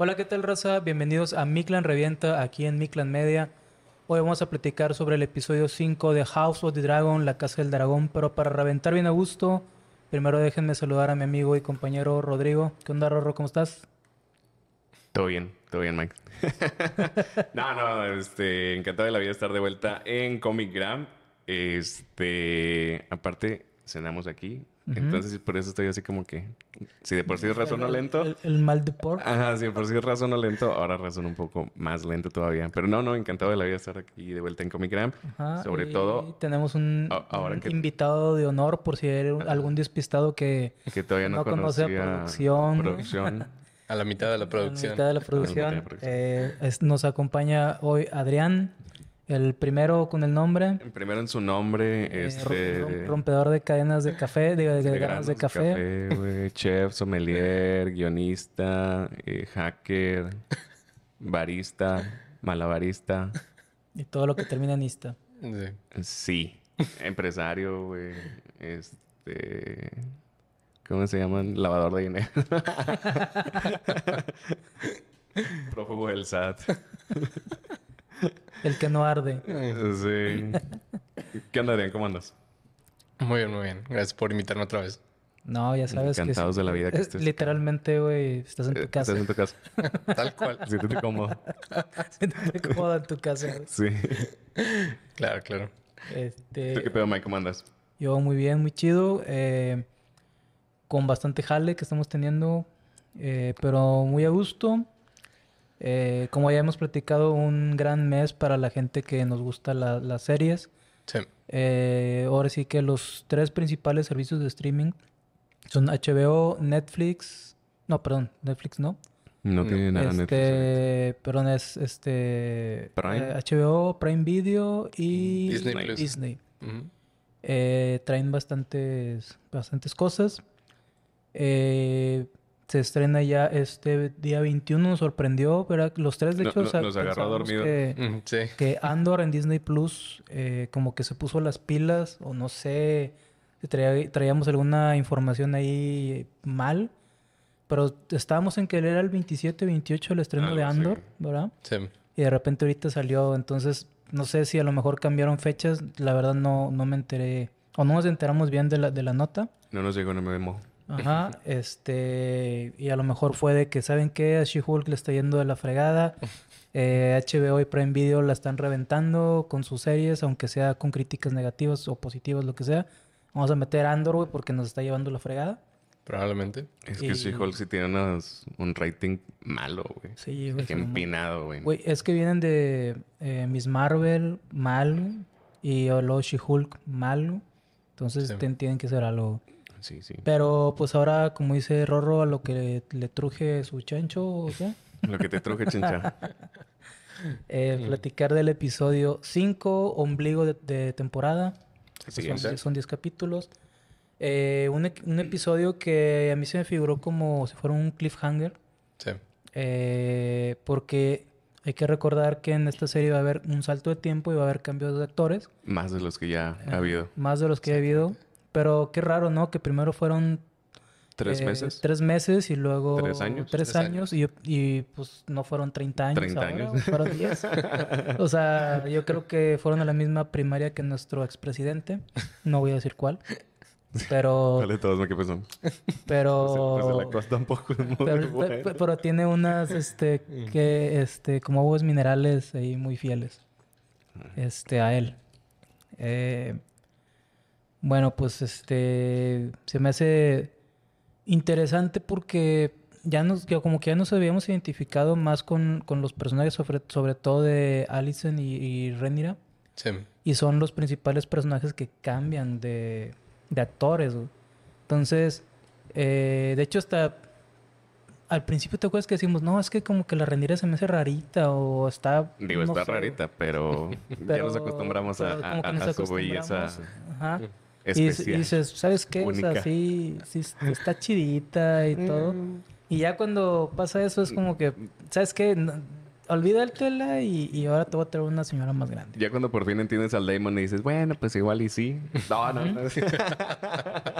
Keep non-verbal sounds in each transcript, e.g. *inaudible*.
Hola, ¿qué tal, raza? Bienvenidos a Miclan Revienta, aquí en Miclan Media. Hoy vamos a platicar sobre el episodio 5 de House of the Dragon, La Casa del Dragón, pero para reventar bien a gusto, primero déjenme saludar a mi amigo y compañero Rodrigo. ¿Qué onda, Rorro? ¿Cómo estás? Todo bien, todo bien, Mike. *laughs* no, no, este, encantado de la vida estar de vuelta en Comic Gram. Este, aparte, cenamos aquí. Entonces, por eso estoy así como que, si de por sí razono lento. El, el mal de por. Ajá, si de por sí razono lento, ahora razono un poco más lento todavía. Pero no, no, encantado de la vida estar aquí de vuelta en Comic Gram. Ajá, Sobre y todo, Tenemos un, A- ahora un que- invitado de honor por si hay algún despistado que que todavía no, no conoce a conocía producción. producción. *laughs* A la mitad de la a la producción. mitad de la mitad de producción. la producción. eh, es- nos acompaña hoy Adrián, el primero con el nombre. Primero en su nombre, eh, este... rom- rompedor de cadenas de café, de, de de granos de granos café. güey, *laughs* chef, sommelier, guionista, eh, hacker, barista, malabarista. Y todo lo que termina en ista. Sí. Sí. Empresario, güey. Este... ¿Cómo se llaman? Lavador de dinero. *laughs* Prófugo del SAT. *laughs* *laughs* El que no arde. Sí. ¿Qué onda, Adrián? ¿Cómo andas? Muy bien, muy bien. Gracias por invitarme otra vez. No, ya sabes Encantados que... de la vida que es- estés. Literalmente, güey, estás en Eh, tu casa. Estás en tu casa. *laughs* Tal cual. Siéntete cómodo. Siéntete cómodo en tu casa. Sí. Claro, claro. Este, ¿Tú qué pedo, Mike? ¿Cómo andas? Yo muy bien, muy chido. eh, con bastante jale que estamos teniendo, eh, pero muy a gusto. Eh, como ya hemos platicado, un gran mes para la gente que nos gusta la- las series. Sí. Eh, ahora sí que los tres principales servicios de streaming son HBO, Netflix. No, perdón, Netflix no. No tiene nada Netflix. Este, perdón, es este Prime. eh, HBO, Prime Video y Disney Plus. Disney. Eh, traen bastantes, bastantes cosas. Eh, se estrena ya este día 21, nos sorprendió, ¿verdad? Los tres, de hecho, no- o sea, nos agarró dormido. Que, Sí. que Andor en Disney Plus, eh, como que se puso las pilas, o no sé traía- traíamos alguna información ahí mal, pero estábamos en que era el 27, 28 el estreno de. Andor, ¿verdad? Sí. Y de repente ahorita salió, entonces no sé si a lo mejor cambiaron fechas, la verdad no, no me enteré, o no nos enteramos bien de la, de la nota. No nos llegó en memo. Ajá, este, y a lo mejor fue de que, ¿saben qué? A She-Hulk le está yendo de la fregada. *laughs* Eh, HBO y Prime Video la están reventando con sus series, aunque sea con críticas negativas o positivas, lo que sea. Vamos a meter a Andor, güey, porque nos está llevando la fregada. Probablemente. Es Y- que She-Hulk sí tiene unos- un rating malo, güey. Sí, güey. Empinado, güey. Güey, es que vienen de eh, Miss Marvel, mal, y luego She-Hulk, mal. Entonces Sí. ten- tienen que hacer algo. Sí, sí. Pero pues ahora, como dice Rorro, a lo que le, le truje su chancho, o sea, Lo que te truje, chincha. *laughs* eh, platicar del episodio 5, ombligo de, de temporada. Pues son, son 10 capítulos. Eh, un, un episodio que a mí se me figuró como si fuera un cliffhanger. Sí. eh, porque hay que recordar que en esta serie va a haber un salto de tiempo y va a haber cambios de actores. Más de los que ya ha habido. Más de los que ha habido. Pero qué raro, ¿no? Que primero fueron... ¿Tres eh, meses? Tres meses y luego... ¿Tres años? Tres, Tres años. Y, y, pues no fueron 30 años 30 ahora, años. fueron 10. o sea, yo creo que fueron a la misma primaria que nuestro expresidente. No voy a decir cuál. Pero... *laughs* Vale, todos *laughs* me que no. pero... Pues el actor tampoco es muy pero, bueno. pe- pero tiene unas, este, que, este, como aguas minerales ahí muy fieles, este, a él. Eh, bueno, pues, este, se me hace interesante porque ya nos, ya como que ya nos habíamos identificado más con, con los personajes, sobre, sobre todo de Allison y, y Rhaenyra. Sí. Y son los principales personajes que cambian de, de actores. güey. Entonces, eh, de hecho, hasta al principio te acuerdas que decimos, no, es que como que la rendira se me hace rarita o está. Digo, no está sé, rarita, pero, pero- ya nos acostumbramos a, pero a- a- su belleza. Ajá. Y, especial. y dices, ¿sabes qué? O sea, Única. sí, sí está chidita y todo. Y ya cuando pasa eso es como que, ¿sabes qué? No- olvídatela y, y ahora te voy a traer una señora más grande. Ya cuando por fin entiendes al Damon y dices, bueno, pues igual y sí. *laughs* No, no, no.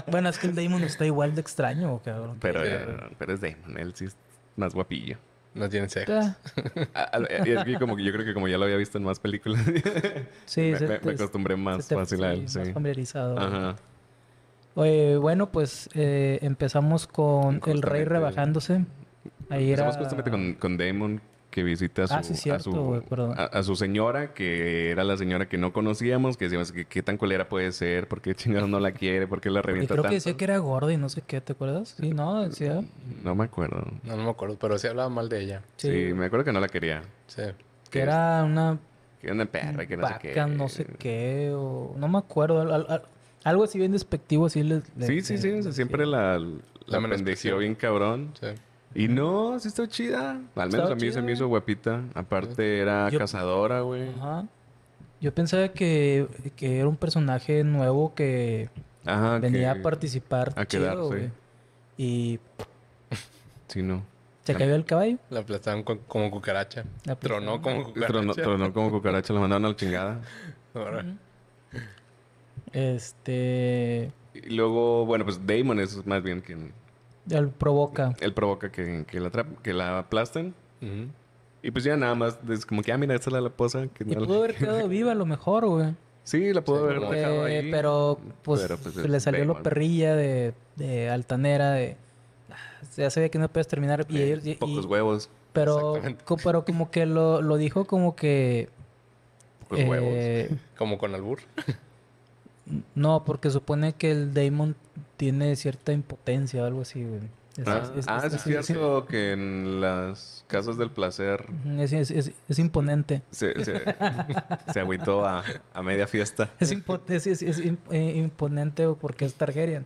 Bueno, es que el Damon está igual de extraño, cabrón. pero, pero es Damon, él sí es más guapillo. No tiene sexo. *laughs* Ah, Ah, y es que como que yo creo que como ya lo había visto en más películas, *laughs* sí, me, me- me acostumbré más te- fácil a él, sí. más familiarizado. Ajá. Bueno, pues eh, empezamos con el rey Justamente. rebajándose. Ahí era... Empezamos justamente con, con Damon que visita a su, Ah, sí, a, cierto, su güey, perdón. a, a su señora, que era la señora que no conocíamos, que decíamos que qué tan colera puede ser, por qué chingados no la quiere, por qué la Y revienta creo que decía que era gorda y no sé qué, ¿te acuerdas? Sí, no, decía... No me acuerdo. No, no me acuerdo, pero sí hablaba mal de ella. Sí, Sí, me acuerdo que no la quería. Sí. que era una Que era una perra, que no sé qué. vaca, no sé qué, o... No me acuerdo, al- al- algo así bien despectivo, así le... le- Sí, sí, le- sí, siempre la, la, La bien cabrón. Sí. Y no, sí está chida. Al menos a mí se me hizo guapita. Aparte era Yo- cazadora, güey. Ajá. Yo pensaba que, que era un personaje nuevo que Ajá, venía que- a participar a chido, quedarse. güey. Y *laughs* Sí, no. se cayó el caballo. La aplastaron co- como cucaracha. La. Tronó como cucaracha. Tronó, tronó como cucaracha, lo mandaron a la chingada. Ahora, Este... Y luego, bueno, pues Damon es más bien quien... Él provoca. Él provoca que, que, la, que la aplasten. Y pues ya nada más, es como que, ah, mira, esta es la. Que Y no la- pudo haber quedado *laughs* viva a lo mejor, güey. Sí, la pudo Sí, haber dejado Eh, ahí. pero pues, Pero, pues, le salió lo perrilla de, de altanera, de... "Ah, Ya sabía que no puedes terminar. Y, Eh, y- y- pocos huevos. pero, co- pero como que lo, lo dijo como que... Pocos huevos. eh, *laughs* Como con albur. No, porque supone que el Damon tiene cierta impotencia o algo así, güey. Es- Ah, es- ah, es- sí es es- cierto que en las casas del placer Es, es- es- es imponente. se, se, *laughs* se agüitó a, a media fiesta. Es, impo- es- es- es im- eh, imponente porque es Targaryen.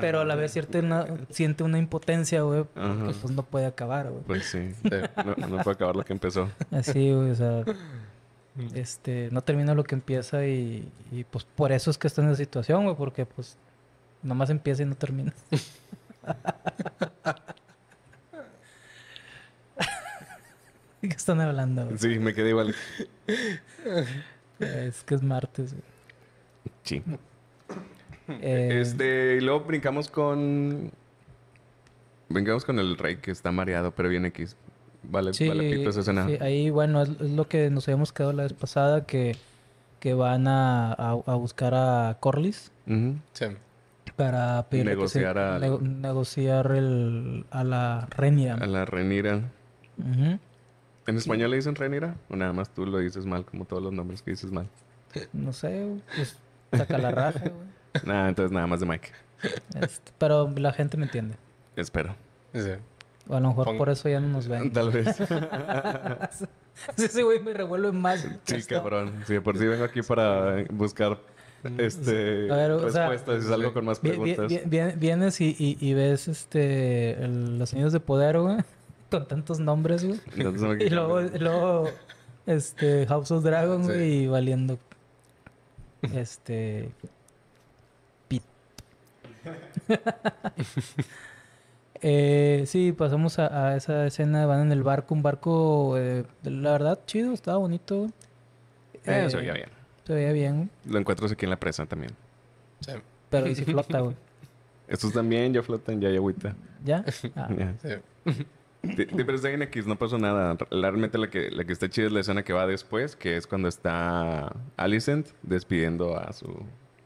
Pero a la vez siente una, siente una impotencia, güey, que Ajá. pues no puede acabar, güey. Pues sí. Sí. No, no puede acabar lo que empezó. Así, güey, o sea, este, no termina lo que empieza y, y, pues por eso es que está en esa situación, güey, porque pues nomás empieza y no termina. ¿De qué están hablando, güey? Sí, me quedé igual. Es que es martes, güey. Sí. Eh, Este, y luego brincamos con. Brincamos con el rey que está mareado, pero bien X. Vale, sí, vale pito esa escena. sí, ahí, bueno, es, es lo que nos habíamos quedado la vez pasada, que, que van a, a, a buscar a Corlys. Ujú. Sí. Para pedirle que se- Negociar nego- negociar el, a la Renia. A la Renira. ¿En español le dicen Renira? ¿O nada más tú lo dices mal, como todos los nombres que dices mal? No sé, güey, pues saca la raja, güey. *laughs* Nada, entonces nada más de Mike. Este, pero la gente me entiende. Espero. Sí. O a lo mejor por eso ya no nos ven. Tal vez. *laughs* Ese güey me revuelve más. Sí, Esto. cabrón. Sí, por si vengo aquí para buscar este A ver, o sea, respuestas y salgo con más preguntas. vi- vi- vienes y, y- y ves este el- los años de poder, güey. *laughs* Con tantos nombres, güey. Y *laughs* luego, luego este House of Dragon, Sí. güey, y valiendo. Este. Pit. *laughs* eh, sí, pasamos a, a esa escena. Van en el barco, un barco, eh, la verdad, chido, estaba bonito. Eh, Eh, se veía bien. Se veía bien, Lo encuentro aquí en la presa también. Sí. pero ahí sí flota, güey. *laughs* Estos también ya flotan, ya hay agüita. ¿Ya? *laughs* Ah, Ya. Sí. Sí, pero está bien X, no pasó nada. Realmente la que, la que está chida es la escena que va después, que es cuando está Alicent despidiendo a su,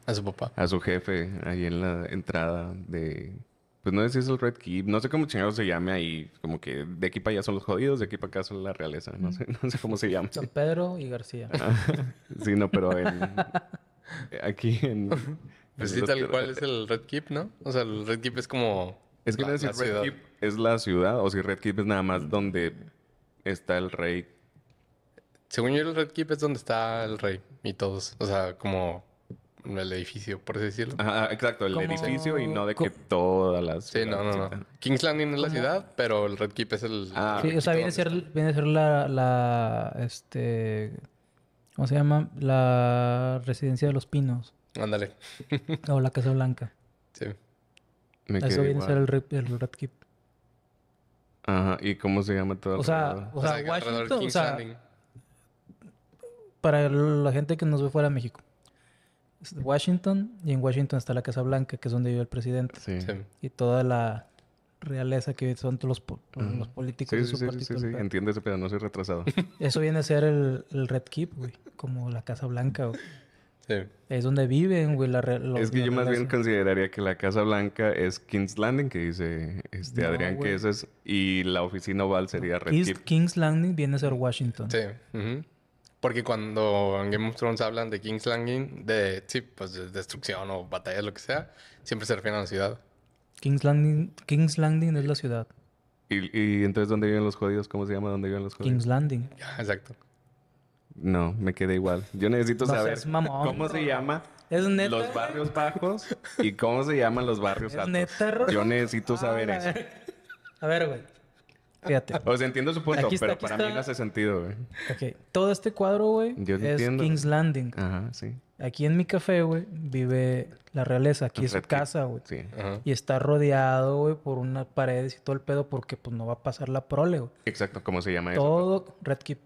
A su papá. a su jefe ahí en la entrada de... Pues no sé si es el Red Keep, no sé cómo chingados se llame ahí, como que de aquí para allá son los jodidos, de aquí para acá son la realeza, no sé, *laughs* no sé cómo se llama. San Pedro y García. Sí, no, pero en... Aquí en... Pues sí, tal cual es el Red Keep, ¿no? O sea, el Red Keep es como. Es que la- no sé si Red ciudad. Keep es la ciudad o si Red Keep es nada más donde está el rey. Según yo, el Red Keep es donde está el rey y todos. O sea, como el edificio, por así decirlo. Ajá, exacto, el Como- edificio y no de que co- todas las... Sí, no, no, no. King's Landing es la ciudad, pero el Red Keep es el. Ah, Sí, o sea, viene a ser, viene a ser la, la, este, ¿cómo se llama? La residencia de los pinos. Ándale. O la Casa Blanca. *laughs* Sí. Me Eso viene a ser el, Red- el Red Keep. Ajá, ¿y cómo se llama todo? O sea, o sea, de Washington, o sea, Landing. para la gente que nos ve fuera de México. Es Washington, y en Washington está la Casa Blanca, que es donde vive el presidente. Sí. Sí. Y toda la, realeza, que son todos los, po- los políticos Sí, de sí, su sí, partido. sí, pedo, no soy retrasado. *laughs* Eso viene a ser el, el Red Keep, güey. Como la Casa Blanca, güey. Sí. Es donde viven, güey, la los- es que la yo más bien consideraría que la Casa Blanca es King's Landing, que dice este No, Adrián güey. que ese es, y la oficina oval sería Red Kings- Keep. King's Landing viene a ser Washington. Sí. Porque cuando en Game of Thrones hablan de King's Landing, de, sí, pues de destrucción o batallas, lo que sea, siempre se refieren a la ciudad. King's Landing, King's Landing es la ciudad. Y, y entonces, ¿dónde viven los judíos? ¿Cómo se llama dónde viven los judíos? King's Landing. Exacto. No, me quedé igual. Yo necesito No saber seas mamón, cómo se bro. llama ¿Es neta? los barrios bajos y cómo se llaman los barrios ¿Es altos. neta? Yo necesito Ah, saber la eso. A ver, güey. Fíjate. *laughs* O sea, entiendo su punto, Aquí está, pero aquí para está. mí no hace sentido, güey. Ok. Todo este cuadro, güey, Yo es entiendo. King's Landing. Ajá, sí. Aquí en mi café, güey, vive la realeza. Aquí es su casa, güey. Sí. Ajá. Y está rodeado, güey, por unas paredes y todo el pedo porque, pues, no va a pasar la prole, güey. Exacto, ¿cómo se llama eso? Todo Red Keep.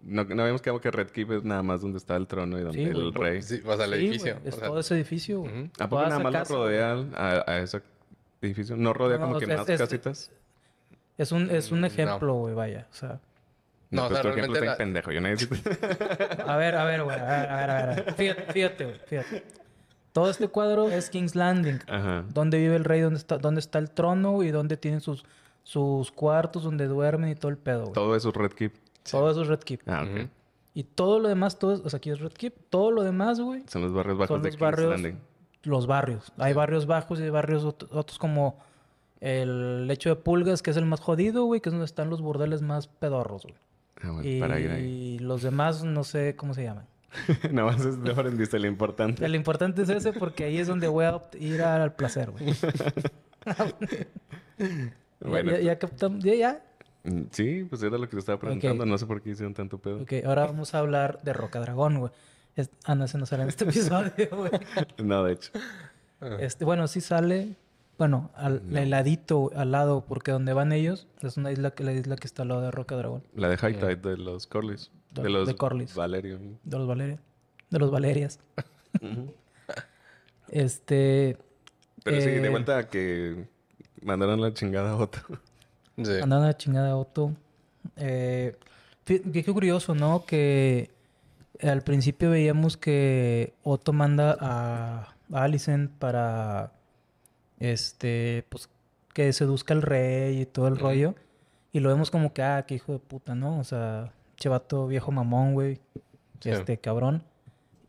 No, no habíamos quedado que Red Keep es nada más donde está el trono y donde Sí, el rey. Sí, o sea, el Sí, edificio. es o sea, todo ese edificio, güey. ¿A poco nada esa más lo rodea a, a ese edificio? ¿No rodea No, como que sea, más es- casitas? Es un, es un Mm, no. ejemplo, güey, vaya. O sea, No, o pues sea, tu ejemplo realmente está la- pendejo. Yo necesito... *laughs* a ver, a ver, güey. A ver, a ver, a ver. Fíjate, fíjate, güey. Fíjate. Todo este cuadro es King's Landing. Ajá. Donde vive el rey, donde está, donde está el trono y donde tienen sus, sus cuartos, donde duermen y todo el pedo, güey. Todo eso es Red Keep. Todo eso es Red Keep. Ah, ok. Y todo lo demás, todo, o sea, aquí es Red Keep. Todo lo demás, güey, Son los barrios bajos son de los King's barrios, Landing. Los barrios. Hay barrios bajos y hay barrios ot- otros como el lecho de pulgas, que es el más jodido, güey, que es donde están los burdeles más pedorros, güey. Ah, bueno, Y para ir ahí. los demás no sé cómo se llaman. *laughs* Nada más es, no aprendiste lo importante. Lo importante es ese porque ahí es donde voy a ir al placer, güey. *laughs* Bueno, ya, ya captamos, ya, ya. mm, sí, pues era lo que te estaba preguntando. No sé por qué hicieron tanto pedo. Ok, ahora vamos a hablar de Roca Dragón, güey. Es- Ah, no, ese no sale en este *laughs* episodio, güey. No, de hecho. Este, bueno, sí sale, bueno, al el ladito, al lado, porque donde van ellos es una isla que la isla que está al lado de Roca Dragón, La de High Tide de los Corlys. De- De los de Corlys. Valerio. de los Valerias, de los Valerias. Este, Pero sí, de Eh, vuelta a que mandaron la chingada a otro. Sí. andando a la chingada Otto. Eh, qué curioso, ¿no? Que al principio veíamos que Otto manda a, Alicent para, este, pues, que seduzca al rey y todo el rollo. Y lo vemos como que, ah, qué hijo de puta, ¿no? O sea, chevato viejo mamón, güey. Sí. Este, cabrón.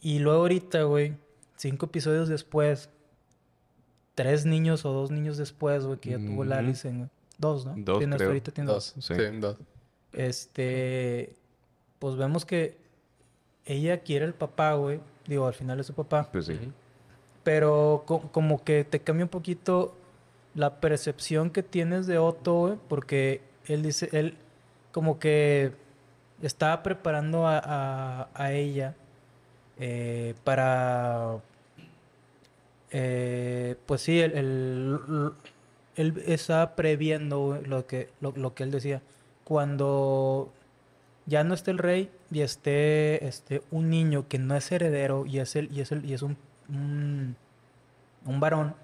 Y luego ahorita, güey, cinco episodios después, tres niños o dos niños después, güey, que ya tuvo la. Alicent, güey. Dos, ¿no? Dos, creo. ahorita tiene dos. Dos. Sí. Sí, dos. Este, pues vemos que ella quiere el papá, güey. Digo, al final es su papá. Pues sí. Pero co- como que te cambia un poquito la percepción que tienes de Otto, güey. Porque él dice, él como que estaba preparando a, a- a ella eh, para... eh, pues sí, el, el- él estaba previendo güey, lo que, lo, lo que él decía. Cuando ya no esté el rey y esté este, un niño que no es heredero y es, el, y es, el, y es un, un, un varón,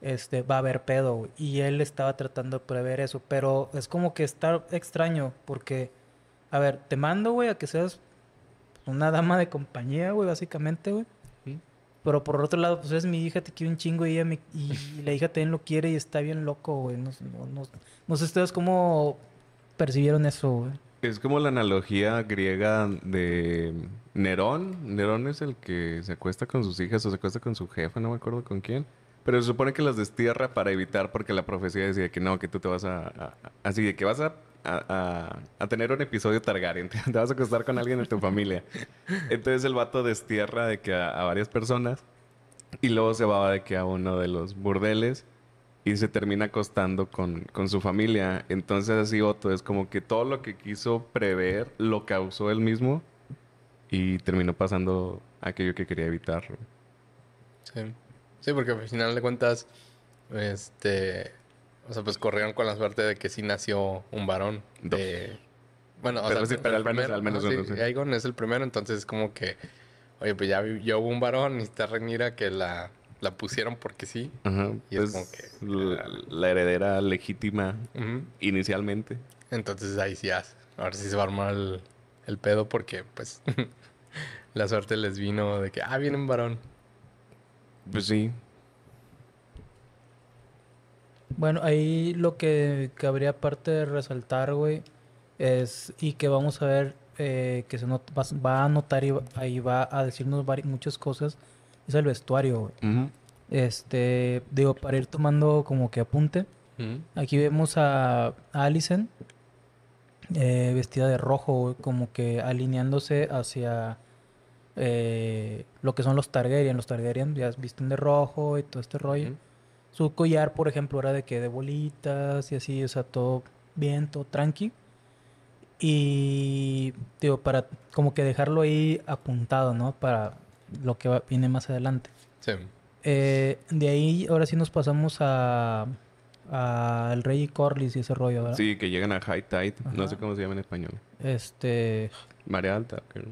este, va a haber pedo, güey. Y él estaba tratando de prever eso. Pero es como que está extraño porque, a ver, te mando, güey, a que seas una dama de compañía, güey, básicamente, güey. Pero por otro lado, pues es mi hija, te quiere un chingo y, ella me- y la hija también lo quiere y está bien loco, güey. No, no, no- no sé ustedes cómo percibieron eso, güey. Es como la analogía griega de Nerón. Nerón es el que se acuesta con sus hijas o se acuesta con su jefa, no me acuerdo con quién. Pero se supone que las destierra para evitar, porque la profecía decía que no, que tú te vas a... así de que vas a, a- a- tener un episodio Targaryen, *laughs* te vas a acostar con alguien de tu familia. Entonces el vato destierra de que a, a varias personas y luego se va de que a uno de los burdeles y se termina acostando con, con su familia. Entonces así Otto es como que todo lo que quiso prever lo causó él mismo y terminó pasando aquello que quería evitar. Sí. Sí, porque al final de cuentas, este, o sea, pues corrieron con la suerte de que sí nació un varón. Dos. De, bueno, o Pero sea, sí, pero el al menos- primero, al menos ¿no? uno, Sí, sí. Es el primero, entonces es como que, oye, pues ya, ya hubo un varón y está Renira que la, la pusieron porque sí. Ajá. Y es pues, como que- la, la heredera legítima inicialmente. Entonces ahí sí, ya, ahora sí se va a armar el, el pedo porque pues *laughs* la suerte les vino de que, ah, viene un varón. Pues sí. Bueno, ahí lo que cabría aparte de resaltar, güey, es, y que vamos a ver, eh, que se not- va, va a notar y va- ahí va a decirnos muchas cosas, es el vestuario, güey. Este, digo, para ir tomando como que apunte, aquí vemos a, a Alicent eh, vestida de rojo, güey, como que alineándose hacia eh, lo que son los Targaryen. Los Targaryen ya visten de rojo y todo este rollo. Su collar, por ejemplo, era de que de bolitas y así, o sea, todo bien, todo tranqui. Y digo, para como que dejarlo ahí apuntado, ¿no? Para lo que va- viene más adelante. Sí. Eh, de ahí, ahora sí nos pasamos a, a el Rey Corlys y ese rollo, ¿verdad? Sí, que llegan a High Tide. No sé cómo se llama en español. Este, Marea alta. creo.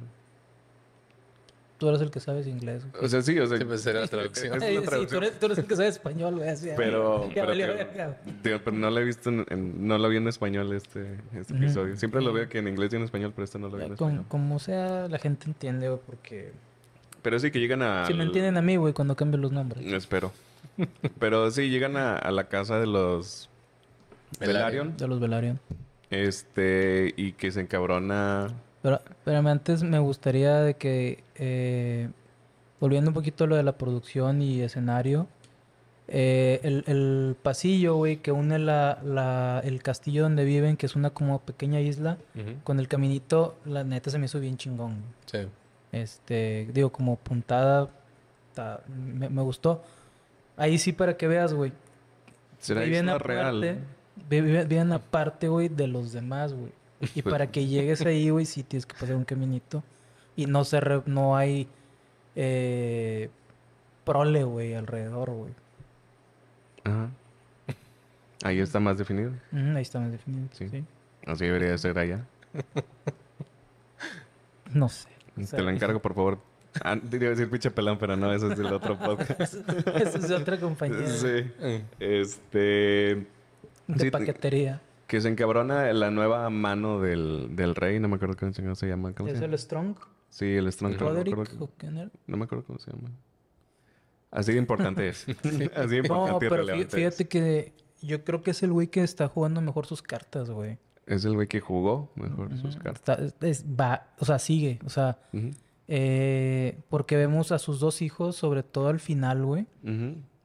tú eres el que sabes inglés. O sea, sí, o sea. Sí, pues era la traducción. *laughs* sí, tú, eres, tú eres el que sabe español, güey. Pero, pero, valió tío, verga. tío, pero no lo he visto en, en- no lo vi en español este, este episodio. Siempre lo veo que en inglés y en español, pero este no lo vi en Como, español. como sea, la gente entiende, güey, porque... Pero sí que llegan a. Si me entienden a mí, güey, cuando cambio los nombres. Espero. *laughs* Pero sí, llegan a, a la casa de los. Velaryon. De los Velaryon. Este, y que se encabrona. Pero, pero antes me gustaría de que, eh, volviendo un poquito a lo de la producción y escenario, eh, el, el pasillo, güey, que une la, la- el castillo donde viven, que es una como pequeña isla, con el caminito, la neta se me hizo bien chingón. Sí. Este, digo, como puntada, ta- me, me gustó. Ahí sí para que veas, güey. ¿Será viven aparte, real? vi- vi- viven aparte, güey, de los demás, güey. *laughs* Y para que llegues ahí, güey, sí tienes que pasar un caminito. Y no se re- no hay eh, prole, güey, alrededor, güey. Ajá. Ahí está más definido. Ahí está más definido. Sí. Sí. Así debería de ser allá. No sé. Te lo encargo, por favor. Ah, te iba a decir pinche pelón, pero no, eso es del otro podcast. *laughs* Eso es de otra compañía sí. Mm. Este. de sí, paquetería. Que se encabrona la nueva mano del, del rey. No me acuerdo cómo se llama- se llama. ¿Cómo se ¿Es llama? el Strong? Sí, el Strong. pero No, me ¿Roderick? no me acuerdo cómo se llama. Así de importante es. *laughs* Así de importante No, y pero fí- relevante fíjate es. que yo creo que es el güey que está jugando mejor sus cartas, güey. Es el güey que jugó mejor sus cartas. Está- es- va, o sea, sigue. O sea, eh, porque vemos a sus dos hijos, sobre todo al final, güey.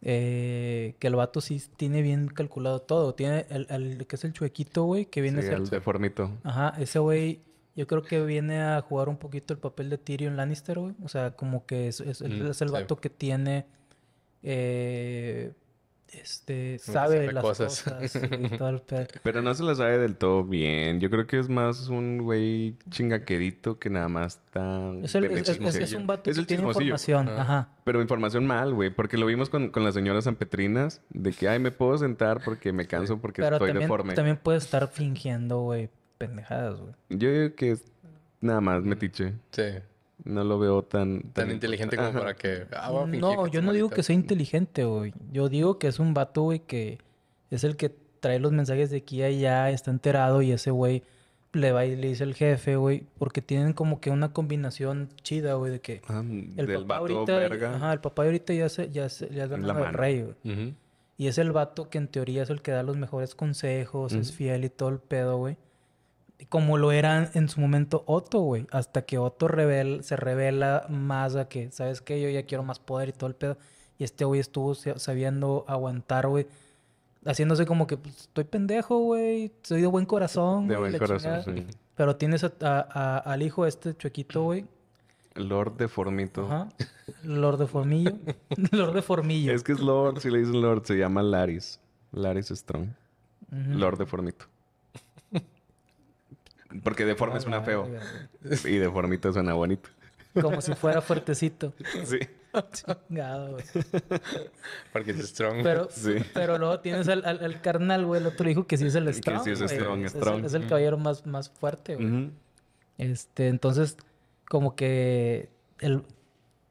eh, que el vato sí tiene bien calculado todo. Tiene el, el que es el chuequito, güey, que viene Sí, a ser... el deformito. Ajá, ese güey yo creo que viene a jugar un poquito el papel de Tyrion Lannister, güey. O sea, como que es, es, Mm, es el sí. vato que tiene... eh, este, sabe sabe las cosas. cosas. y *laughs* todo el pedo. Pero no se la sabe del todo bien. Yo creo que es más un güey chingaquerito que nada más está... Es, el- es- es- es- un vato Es que el tiene información. Ah. Ajá. Pero información mal, güey. Porque lo vimos con, con las señoras sanpetrinas. De que, ay, me puedo sentar porque me canso porque Pero estoy también, deforme. también puede estar fingiendo, güey, pendejadas, güey. Yo digo que es nada más metiche. Sí. No lo veo tan... Tan inteligente como Ajá. para que. ah, voy a fingir No, que yo no digo que sea inteligente, güey. Yo digo que es un vato, güey, que es el que trae los mensajes de aquí a allá, está enterado y ese güey le va y le dice al jefe, güey, porque tienen como que una combinación chida, güey, de que Ah, el del papá vato ahorita, verga. ajá, el papá ahorita ya se, ya se, La mano del mano. rey, güey. Y es el vato que en teoría es el que da los mejores consejos, es fiel y todo el pedo, güey. Como lo era en su momento Otto, güey. Hasta que Otto revel- se revela más a que, ¿sabes qué? Yo ya quiero más poder y todo el pedo. Y este güey estuvo sa- sabiendo aguantar, güey. Haciéndose como que, pues, estoy pendejo, güey. Soy de buen corazón. De buen corazón, chingada". sí. Pero tienes a- a- a- al hijo este chuequito, güey. Lord Deformito. Ajá. Lord de Formillo. *laughs* Lord de Formillo. Es que es Lord, si le dicen Lord, se llama Laris. Laris Strong. Ujú. Lord Deformito. Porque deforme suena feo. *laughs* Y deformito suena bonito. Como si fuera fuertecito. *laughs* Sí. Chingado, güey. Porque es strong. Pero, Sí. pero luego tienes al, al, al carnal, güey, el otro hijo que sí es el strong. sí es güey. strong, Es- strong. el- es el caballero más, más fuerte, güey. Este, entonces, como que el,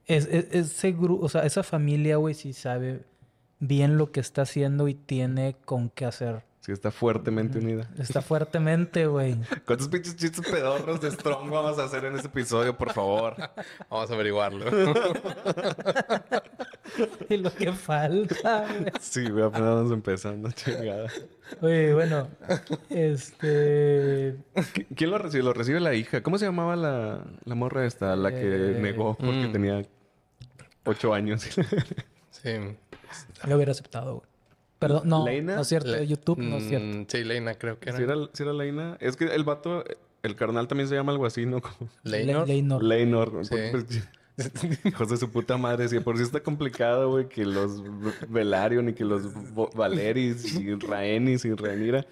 Es, es- ese gru- o sea, esa familia, güey, sí sabe bien lo que está haciendo y tiene con qué hacer. Sí, está fuertemente unida. Está fuertemente, güey. *laughs* ¿Cuántos pinches chistes pedorros de Strong vamos a hacer en este episodio, por favor? Vamos a averiguarlo. *laughs* Y lo que falta, güey. Sí, güey, apenas vamos empezando, chingada. Oye, bueno, este... ¿Qui- ¿Quién lo recibe? Lo recibe la hija. ¿Cómo se llamaba la, la morra esta? La que Eh, negó porque mm. tenía ocho años. *laughs* Sí. Lo hubiera aceptado, güey. Perdón, no, ¿Leina? no es cierto. Le- YouTube no es cierto. Mm, Sí, Leina creo que era. ¿Sí era, sí era Leina? Es que el vato, el carnal también se llama algo así, ¿no? Como Leinor. Le- Leinor. Leinor. Sí. Pues, *laughs* Hijos de su puta madre. Si por sí está complicado, güey, que los Velarion y que los Valeris y Raenis y Rhaenyra.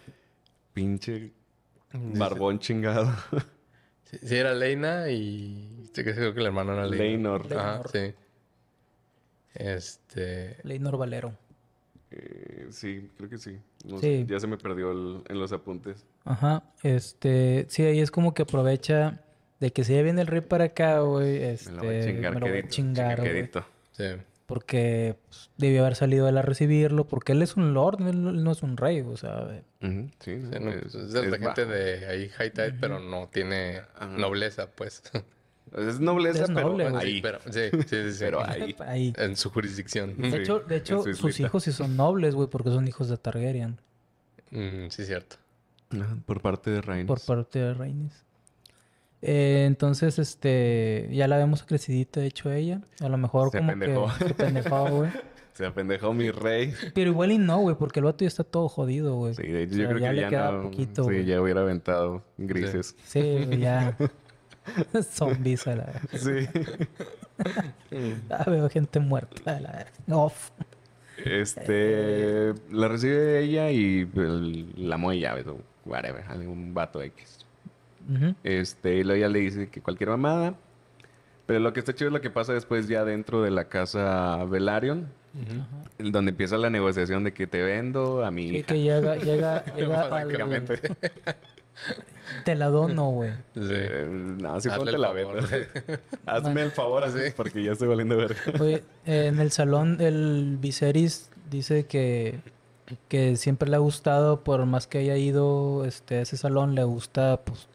Pinche barbón chingado. Sí, sí, era Leina y... Sí, que creo que el hermano era Leina. Leinor. Ajá, sí. Este... Leinor Valero. Eh, sí, creo que sí. No Sí. sé, ya se me perdió el- en los apuntes. Ajá, este, sí, ahí es como que aprovecha de que si ya viene el rey para acá, güey, este, Me lo voy a chingar, me lo voy a quedito, chingar, güey. quedito. Sí. Porque pues, debió haber salido él a recibirlo, porque él es un lord, él, no es un rey, o sea, sí, Sí, no, es, es de la es gente de ahí high tide, pero no tiene nobleza, pues. *laughs* Es nobleza, Es pero noble, ahí. Sí, pero, sí, sí, sí, sí. Pero ahí. *laughs* ahí. En su jurisdicción. De Sí, hecho, de hecho su sus islita. hijos sí son nobles, güey, porque son hijos de Targaryen, Mm, sí, cierto. Ajá, Por parte de Rhaenys. por parte de Rhaenys. Eh, entonces, este, ya la vemos crecidita, de hecho, ella. A lo mejor Se como apendejó. que se pendejó, güey. *laughs* Se apendejó mi rey. Pero igual y no, güey, porque el vato ya está todo jodido, güey. Sí, de hecho, O sea, yo creo ya que le ya queda no. poquito, sí, güey. ya hubiera aventado grises. Sí, ya. *laughs* *laughs* Zombies a la verga. Sí. *laughs* Ah, veo gente muerta a la verga. Off. Este. La recibe ella y el- la mueve llaves o whatever. Algún vato X. Ujú. Este, y luego ella le dice que cualquier mamada. Pero lo que está chido es lo que pasa después ya dentro de la casa Velaryon. el- Donde empieza la negociación de que te vendo a mi Que, hija. que llega, llega, *laughs* llega al... Te la dono, güey. Sí. Eh, no, sí ponte la venda. *laughs* Hazme el favor así, porque ya estoy valiendo verga. Oye, eh, en el salón el Viserys dice que, que siempre le ha gustado, por más que haya ido este, a ese salón, le gusta pues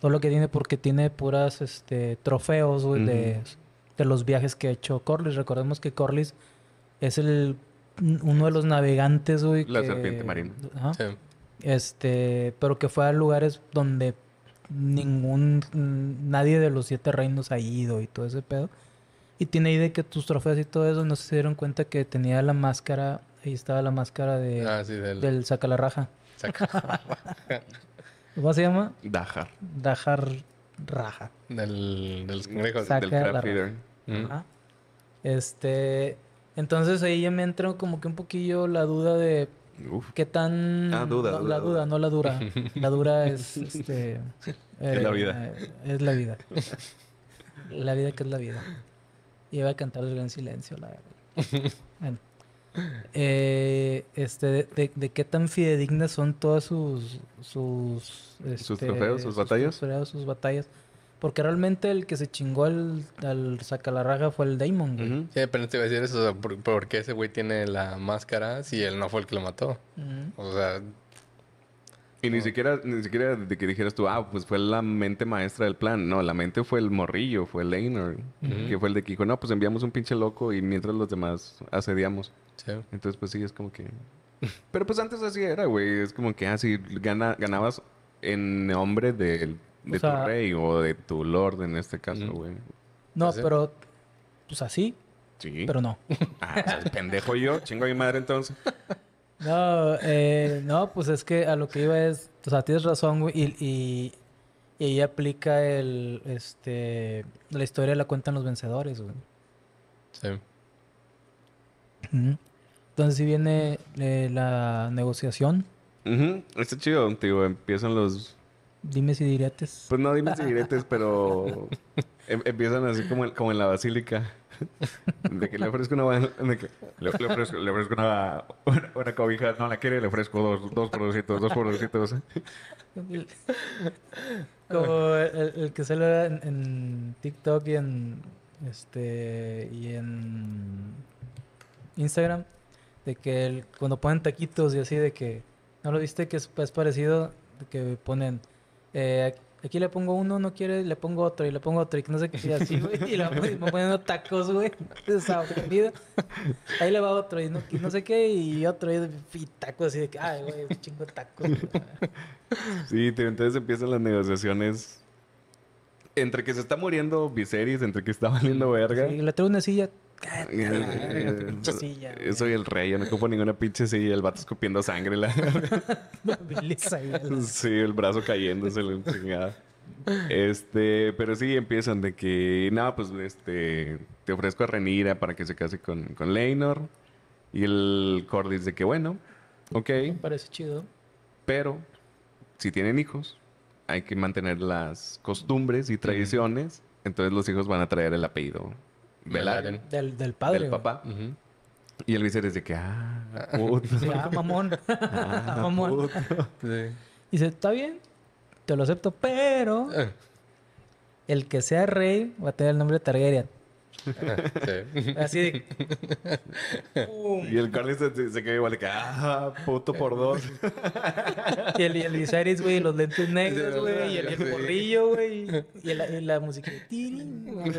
todo lo que tiene porque tiene puras este, trofeos güey, de, de los viajes que ha hecho Corlys. Recordemos que Corlys es el uno de los navegantes, güey. La que- serpiente marina. Ajá. Sí. Este, pero que fue a lugares donde ningún, mm, nadie de los siete reinos ha ido y todo ese pedo. Y tiene ahí de que tus trofeos y todo eso, no se dieron cuenta que tenía la máscara, ahí estaba la máscara de, Ah, sí, del... del Sacalarraja. saca- ¿Cómo se llama? Dajar. Dajar Raja. del. Saca Del la Crab raja. Feeder. Mm. Ajá. Este, entonces ahí ya me entra como que un poquillo la duda de Uf. qué tan... Ah, duda, no, duda, La duda, duda. no la dura. La dura *laughs* es, este... Es la eh, vida. eh, es la vida. La vida que es la vida. Y iba a cantar el gran silencio, la verdad. Bueno. Eh, este, de, de- de qué tan fidedignas son todas sus... Sus, Sus este, trofeos, sus batallas. trofeos, sus batallas. Porque realmente el que se chingó al, al sacalarraga fue el Daemon, güey. Ujú. Sí, apenas te iba a decir eso. O sea, ¿por, por qué ese güey tiene la máscara si él no fue el que lo mató? O sea, Y ni siquiera, ni siquiera de que dijeras tú, ah, pues fue la mente maestra del plan. No, la mente fue el morrillo, fue el Leinor, que fue el de que dijo, no, pues enviamos un pinche loco y mientras los demás asediamos. sí. Entonces, pues sí, es como que... *laughs* Pero pues antes así era, güey. Es como que, ah, sí, gana, ganabas en nombre del- de, O sea- tu rey o de tu lord en este caso, güey. No, ¿Ah, sí? pero... Pues así, Sí. pero no. *laughs* Ah, o sea, pendejo yo, chingo a mi madre entonces. *laughs* No, eh, no, pues es que a lo que iba es, o sea, tienes razón, güey, y, y, y ella aplica el, este, la historia la cuentan los vencedores, güey. Sí. Entonces si viene eh, la negociación, Ujú, Está chido, tío. Empiezan los... dime si diretes. Pues no dime si diretes, pero... em- empiezan así como, en- como en la basílica. De que le ofrezco una... de que le, le ofrezco, le ofrezco una, una, una cobija. No la quiere, le ofrezco dos, dos por doscientos, dos por doscientos. Como el, el que sale en, en TikTok y en este, y en Instagram, de que el- cuando ponen taquitos y así, de que, ¿no lo viste? Que es, es parecido, de que ponen, eh, aquí le pongo uno, no quiere, le pongo otro, y le pongo otro, y no sé qué, y así, güey, y le voy me poniendo tacos, güey. Ahí le va otro, y no, y no sé qué, y otro, y, y tacos, así de que, ay, güey, un chingo de tacos. güey. Sí, entonces empiezan las negociaciones. Entre que se está muriendo Viserys, entre que está valiendo verga. Sí, le traigo una silla, Eh, Yo soy el rey, yo no ocupo ninguna pinche silla. El vato escupiendo sangre. La... *laughs* sí, el brazo cayéndose. la. Este, pero sí empiezan de que, no, pues este, te ofrezco a Renira para que se case con, con Leinor. Y el Cordis de que, bueno, ok, Me parece chido. pero si tienen hijos, hay que mantener las costumbres y tradiciones. Entonces los hijos van a traer el apellido Del, del padre, del papá. Y el Viserys de que, ah, puto. *laughs* *laughs* *laughs* Sí, ah, mamón. Ah, mamón. puto. Sí. Y dice, está bien, te lo acepto, pero Ah, el que sea rey va a tener el nombre de Targaryen. Sí. *laughs* Así de... ¡pum! Y el Carly se, se queda igual de que, ah, puto por dos. *laughs* Y el, y el Viserys, güey, los lentes negros, Sí, güey, y el, el sí. porrillo, güey, y, la, y la música de... tirin, güey.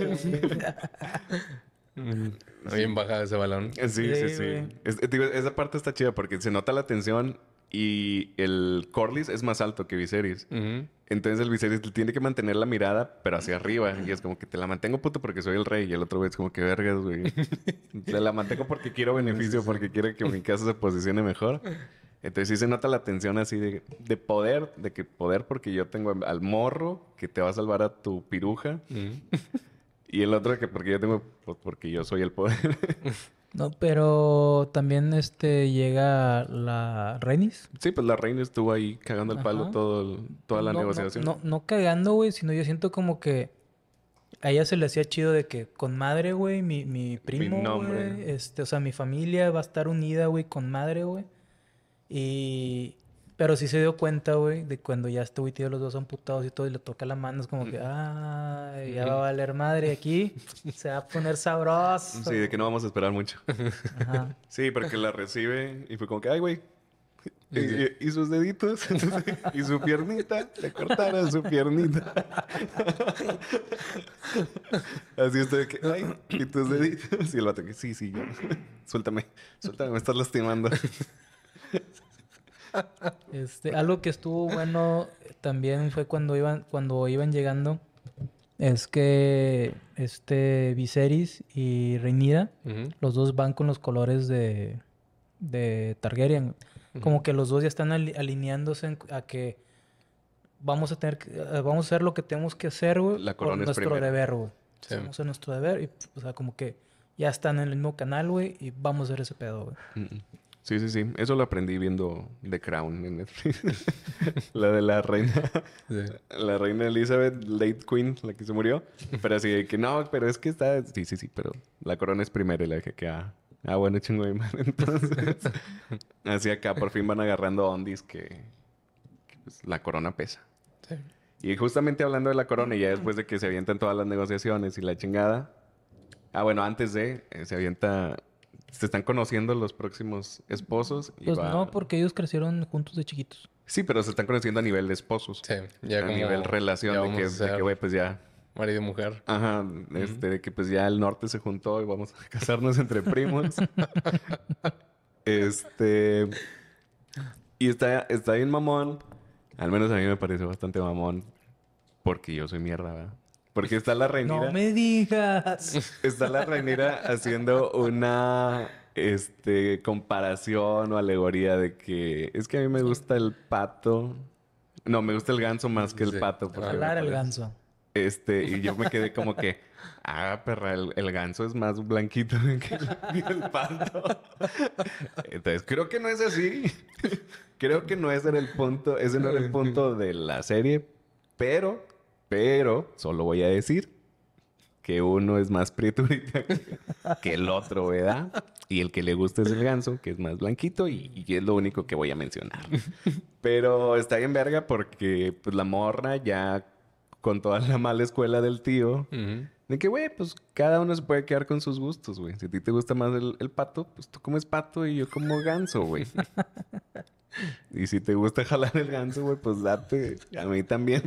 Bien bajado ese balón. Sí, sí, Sí, sí. Es- digo, esa parte está chida porque se nota la tensión y el Corlys es más alto que Viserys. Ujú. Entonces el Viserys tiene que mantener la mirada, pero hacia arriba. Y es como que te la mantengo puto porque soy el rey. Y el otro güey es como que vergas, güey. *laughs* te la mantengo porque quiero beneficio, porque quiero que mi casa se posicione mejor. Entonces sí se nota la tensión así de, de poder, de que poder porque yo tengo al morro que te va a salvar a tu piruja. Ujú. Y el otro que porque yo tengo, pues porque yo soy el poder. *laughs* No, pero también este llega la Renis. sí, pues la reina estuvo ahí cagando el palo Ajá. todo toda la No, negociación. No, no cagando, güey, sino yo siento como que a ella se le hacía chido de que con madre, güey, mi, mi primo, nombre. güey, este, o sea, mi familia va a estar unida, güey, con madre, güey. Y... Pero sí se dio cuenta, güey, de cuando ya este güey tiene los dos amputados y todo y le toca la mano, es como que, ah, ya va a valer madre aquí, *laughs* se va a poner sabroso. Sí, de que no vamos a esperar mucho. Ajá. *laughs* Sí, porque la recibe y fue como que, ay, güey. Y, y- y sus deditos *laughs* y su piernita, le cortaron su piernita. Así de que, ay, y tus deditos. Y el vato que, sí, sí, ya. suéltame, suéltame, me estás lastimando. Este, algo que estuvo bueno también fue cuando iban, cuando iban llegando. Es que este Viserys y Ujú. los dos van con los colores de, de Targaryen. Como que los dos ya están ali- alineándose en- a que vamos a tener que- eh, vamos a hacer lo que tenemos que hacer, güey, La corona es nuestro primero. deber, güey. Sí. Vamos a hacer nuestro deber y, o sea, como que ya están en el mismo canal, güey, y vamos a hacer ese pedo, güey. Sí, sí, sí. Eso lo aprendí viendo The Crown en Netflix. *laughs* la de la reina. Sí. La reina Elizabeth, late queen, la que se murió. Pero así de que no, pero es que está. Sí, sí, sí, pero la corona es primero. Y la dije que ah, ah bueno, chingo de madre. *laughs* Entonces, así acá por fin van agarrando ondis que, que, pues, la corona pesa. Sí. Y justamente hablando de la corona, y ya después de que se avientan todas las negociaciones y la chingada. Ah, bueno, antes de, eh, se avienta. Se están conociendo los próximos esposos. y Pues va- no, porque ellos crecieron juntos de chiquitos. Sí, pero se están conociendo a nivel de esposos. Sí, ya a como... nivel relación ya de que, a de ser que, güey, pues ya. Marido y mujer. Ajá, este, de que pues ya el norte se juntó y vamos a *laughs* casarnos entre primos. *laughs* este. Y está, está bien mamón. Al menos a mí me parece bastante mamón. Porque yo soy mierda, ¿verdad? Porque está la reinera. No me digas. Está la reinera haciendo una este, comparación o alegoría de que es que a mí me gusta el pato. No, me gusta el ganso más que el Sí. pato. Hablar el ganso. Este, y yo me quedé como que, ah, perra, el, el ganso es más blanquito *laughs* que el, que el pato. Entonces, creo que no es así. creo que no ese era el punto, ese no era el punto de la serie, pero, pero, solo voy a decir que uno es más prieturita que el otro, ¿verdad? Y el que le gusta es el ganso, que es más blanquito, y, y es lo único que voy a mencionar. Pero está bien verga porque pues la morra ya con toda la mala escuela del tío. De que, güey, pues cada uno se puede quedar con sus gustos, güey. Si a ti te gusta más el, el pato, pues tú comes pato y yo como ganso, güey. Y si te gusta jalar el ganso, güey, pues date. A mí también.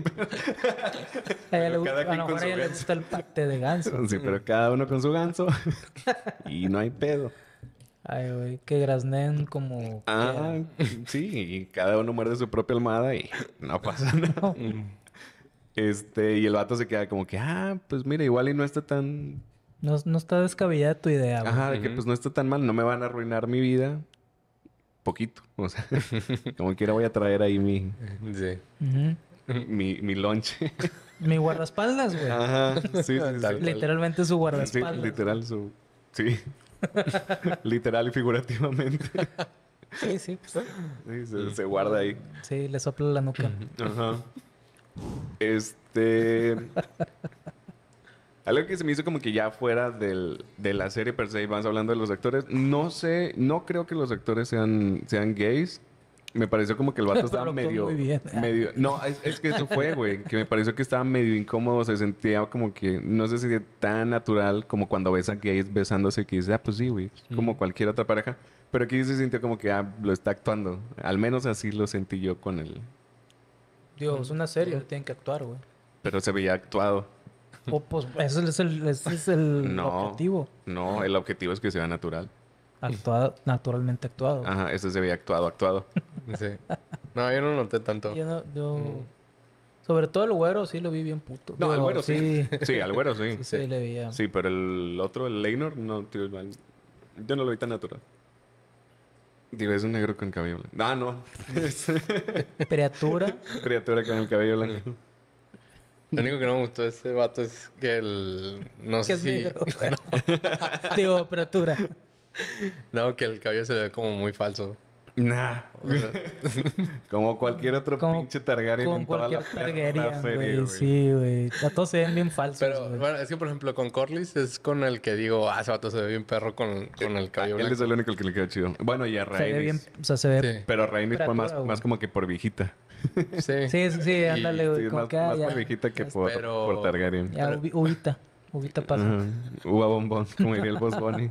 A ella le gusta, a lo con mejor a su ella le ganso. gusta el pate de ganso. *laughs* sí, pero cada uno con su ganso. *laughs* y no hay pedo. Ay, güey, que graznen como... Ah, sí, y cada uno muerde su propia almohada y no pasa nada. Este, y el vato se queda como que, ah, pues mira, igual y no está tan. No, no está descabellada tu idea, güey. Ajá, de que pues no está tan mal, no me van a arruinar mi vida. Poquito. *laughs* O sea, como quiera voy a traer ahí mi, Sí. *laughs* Mi, mi lonche. *laughs* Mi guardaespaldas, güey. Ajá, sí, sí, sí. Tal- Literalmente su Sí, guardaespaldas. literal, su. Sí. literal y figurativamente. Sí, sí. Sí, se, se guarda ahí. Sí, le sopla la nuca. Ajá. Este. Algo que se me hizo como que ya fuera del, de la serie per se, vamos hablando de los actores. No sé, no creo que los actores sean, sean gays. Me pareció como que el vato *laughs* estaba medio. medio no, es, es que eso fue, güey. Que me pareció que estaba medio incómodo. Se sentía como que. No se sentía tan natural como cuando ves a gays besándose. Que dices, ah, pues sí, güey. Como cualquier otra pareja. Pero aquí se sintió como que, ah, lo está actuando. Al menos así lo sentí yo con él. Digo, es una serie, tienen que actuar, güey. Pero se veía actuado. O, pues eso es el, ese es el *laughs* No. objetivo. No, el objetivo es que sea natural. Actuado, naturalmente actuado. Ajá, ese se veía actuado, actuado. *laughs* Sí. No, yo no noté tanto. Yo no, yo... Sobre todo el güero sí lo vi bien puto. No, al güero sí. Sí, *laughs* Sí, al güero sí. sí, sí le veía. Sí, pero el otro, el Leinor, no, tío. Yo no lo vi tan natural. Digo, es un negro con cabello blanco. Ah, no. Criatura. criatura con el cabello blanco. Lo único que no me gustó de ese vato es que el... No que sé si... negro. *laughs* *laughs* Digo, criatura. No, que el cabello se ve como muy falso. Nah. O sea, *laughs* Como cualquier otro Como- pinche Targaryen Con en toda la serie, güey. Sí, güey. A todos se ven bien falsos. Pero bueno, es que por ejemplo con Corlys es con el que digo, ah, ese vato se ve bien perro con, con el cabello Él es el único que le quedó chido. Bueno, y a se ve bien, Rhaenys. o sea, se ve... Sí. Pero Rhaenys fue más, más como que por viejita. *laughs* Sí. Sí, sí, sí, ándale, Sí, güey. es como más, que ah, más ya, por viejita que por, Pero- por Targaryen. ya uvita. Uvita *laughs* pasa. Uva bombón, como diría el boss Bunny.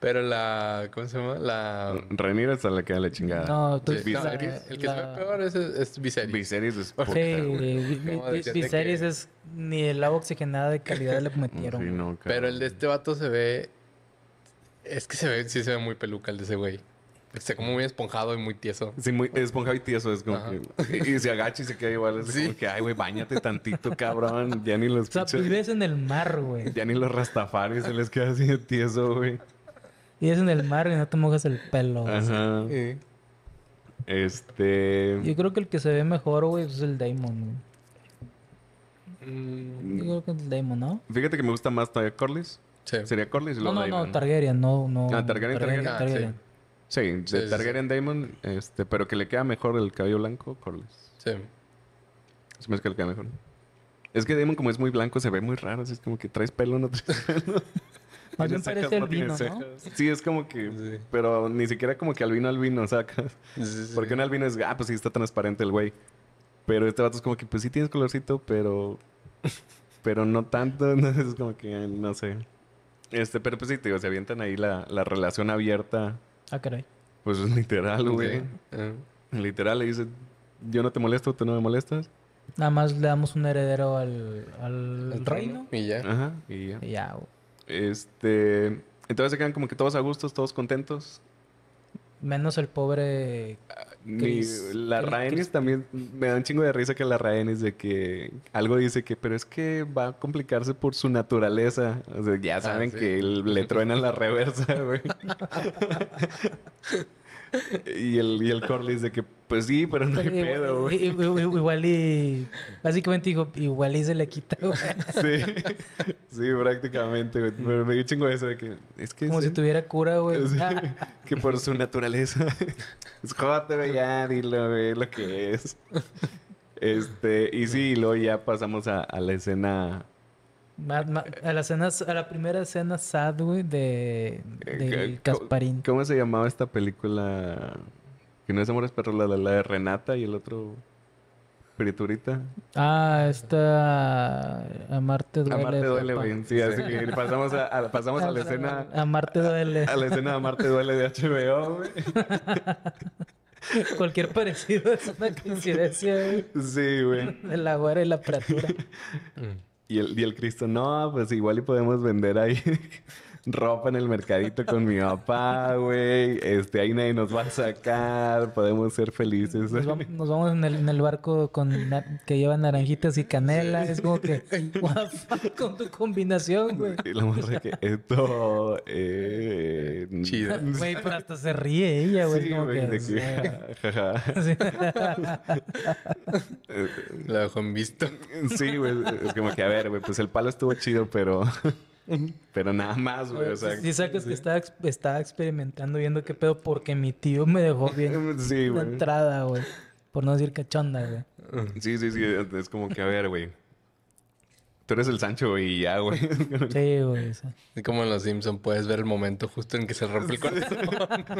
Pero la... ¿Cómo se llama? La... Rhaenyra hasta le queda la chingada. No, tú... Sí, no, la- el que, el que se la- ve peor es, es Viserys. Viserys es puta, Sí, Viserys que- es... Ni el agua oxigenada de calidad le metieron. Sí, no, Pero el de este vato se ve... Es que se ve, sí se ve muy peluca el de ese güey. Está como muy esponjado y muy tieso. Sí, muy esponjado y tieso. Es como que... Y, y se agacha y se queda igual. Es Sí. como que, ay, güey, bañate tantito, cabrón. Ya ni los O sea, vives en el mar, güey. Ya ni los rastafaris se les queda así de tieso, güey. Vives en el mar y no te mojas el pelo. güey. Ajá. Sí. Este... Yo creo que el que se ve mejor, güey, es el Daemon, güey. Mm, Yo creo que es el Daemon, ¿no? Fíjate que me gusta más todavía Corlys. sí. Sería Corlys y No, luego no, no, Daemon. Targaryen, no, no. Ah, Targaryen, Targaryen. Ah, Targaryen. Sí, de Sí, sí, sí. Targaryen Daemon, este, pero que le queda mejor el cabello blanco, Corlys. Sí. Se me hace que le queda mejor. Es que Daemon, como es muy blanco, se ve muy raro. Así es como que traes pelo, no traes *laughs* pelo. Más bien cejas, parece el tiene vino, ¿no? cejas. Sí, es como que... Sí. Pero ni siquiera como que albino albino sacas. Sí, sí, Porque sí. un albino es... Ah, pues sí, está transparente el güey. Pero este vato es como que... Pues sí tienes colorcito, pero... Pero no tanto. *laughs* ¿no? Es como que... No sé. Este, pero pues sí, te digo, se avientan ahí la, la relación abierta. Ah, caray. Pues es literal, güey. Ah. Literal, le dice... Yo no te molesto, tú no me molestas. Nada más le damos un heredero al, al El reino. Y ya. Ajá, y ya. Y ya, güey. Este... Entonces se quedan como que todos a gustos, todos contentos. Menos el pobre. Chris- la Chris- Rhaenys Chris- también me da un chingo de risa que la Rhaenys de que algo dice que pero es que va a complicarse por su naturaleza. O sea, ya saben sí. que el- le truenan la reversa, güey. *laughs* *laughs* y el y el Corlys de que pues sí, pero no hay pedo, güey. Igual y. Básicamente dijo, igual y se le quita, güey. *laughs* Sí. Sí, prácticamente, güey. Pero me dio chingo eso de que es que Como sí, si tuviera cura, güey. *laughs* Sí, que por su naturaleza. es jote, güey, ya, dilo, güey, lo que es. Este, y sí, y luego ya pasamos a, a la escena. Ma- ma- a, la escena, a la primera escena sad, güey, de, eh, ¿cómo- Casparín. ¿Cómo se llamaba esta película? Que no es Amores Perros, la, la, la de Renata y el otro. friturita. Ah, esta... Amarte duele. Amarte duele, güey. Sí, así que *laughs* pasamos a, a- pasamos a la escena... Amarte duele. A la escena de Amarte duele de HBO, güey. *laughs* Cualquier parecido es una coincidencia, güey. Sí, güey. De la güera y la apertura. *laughs* Y el, y el Cristo, no, pues igual y podemos vender ahí *laughs* ropa en el mercadito con mi papá, güey. Este, ahí nadie nos va a sacar, podemos ser felices. Nos vamos, nos vamos en, el, en el barco con que lleva naranjitas y canela. Es como que, *laughs* what the fuck con tu combinación, güey. Y la morra que esto... Eh, Chido. *laughs* Güey, pero hasta se ríe ella, güey. Sí, como güey, que, de que... *laughs* jaja. sí. Lo dejo en visto. Sí, güey. Es como que, a ver, güey, pues el palo estuvo chido, pero... Pero nada más, güey. O sea, sí sacas que estaba, ex- estaba experimentando viendo qué pedo porque mi tío me dejó bien *laughs* Sí, güey. entrada, güey. Por no decir cachonda, güey. Sí, sí, sí. Es como que, a ver, güey. Tú eres el Sancho, güey, y ya, güey. Sí, güey. Es como en Los Simpson puedes ver el momento justo en que se rompe el corazón.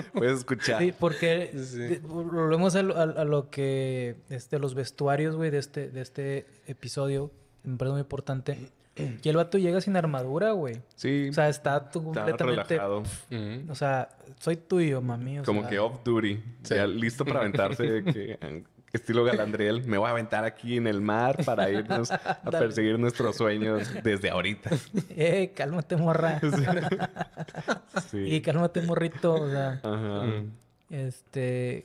*laughs* Puedes escuchar. Sí, porque Sí. volvemos a lo, a- a lo que este, los vestuarios, güey, de este, de este episodio, me parece muy importante. Y el vato llega sin armadura, güey. Sí. O sea, está tú Está completamente. relajado. O sea, soy tuyo, mami. o Como sea, que off duty. Sí. Ya listo para aventarse. *laughs* que, estilo Galandriel. Me voy a aventar aquí en el mar para irnos a *laughs* perseguir nuestros sueños desde ahorita. *laughs* Eh, cálmate, morra. Sí. Y cálmate, morrito. O sea, Ajá. Este.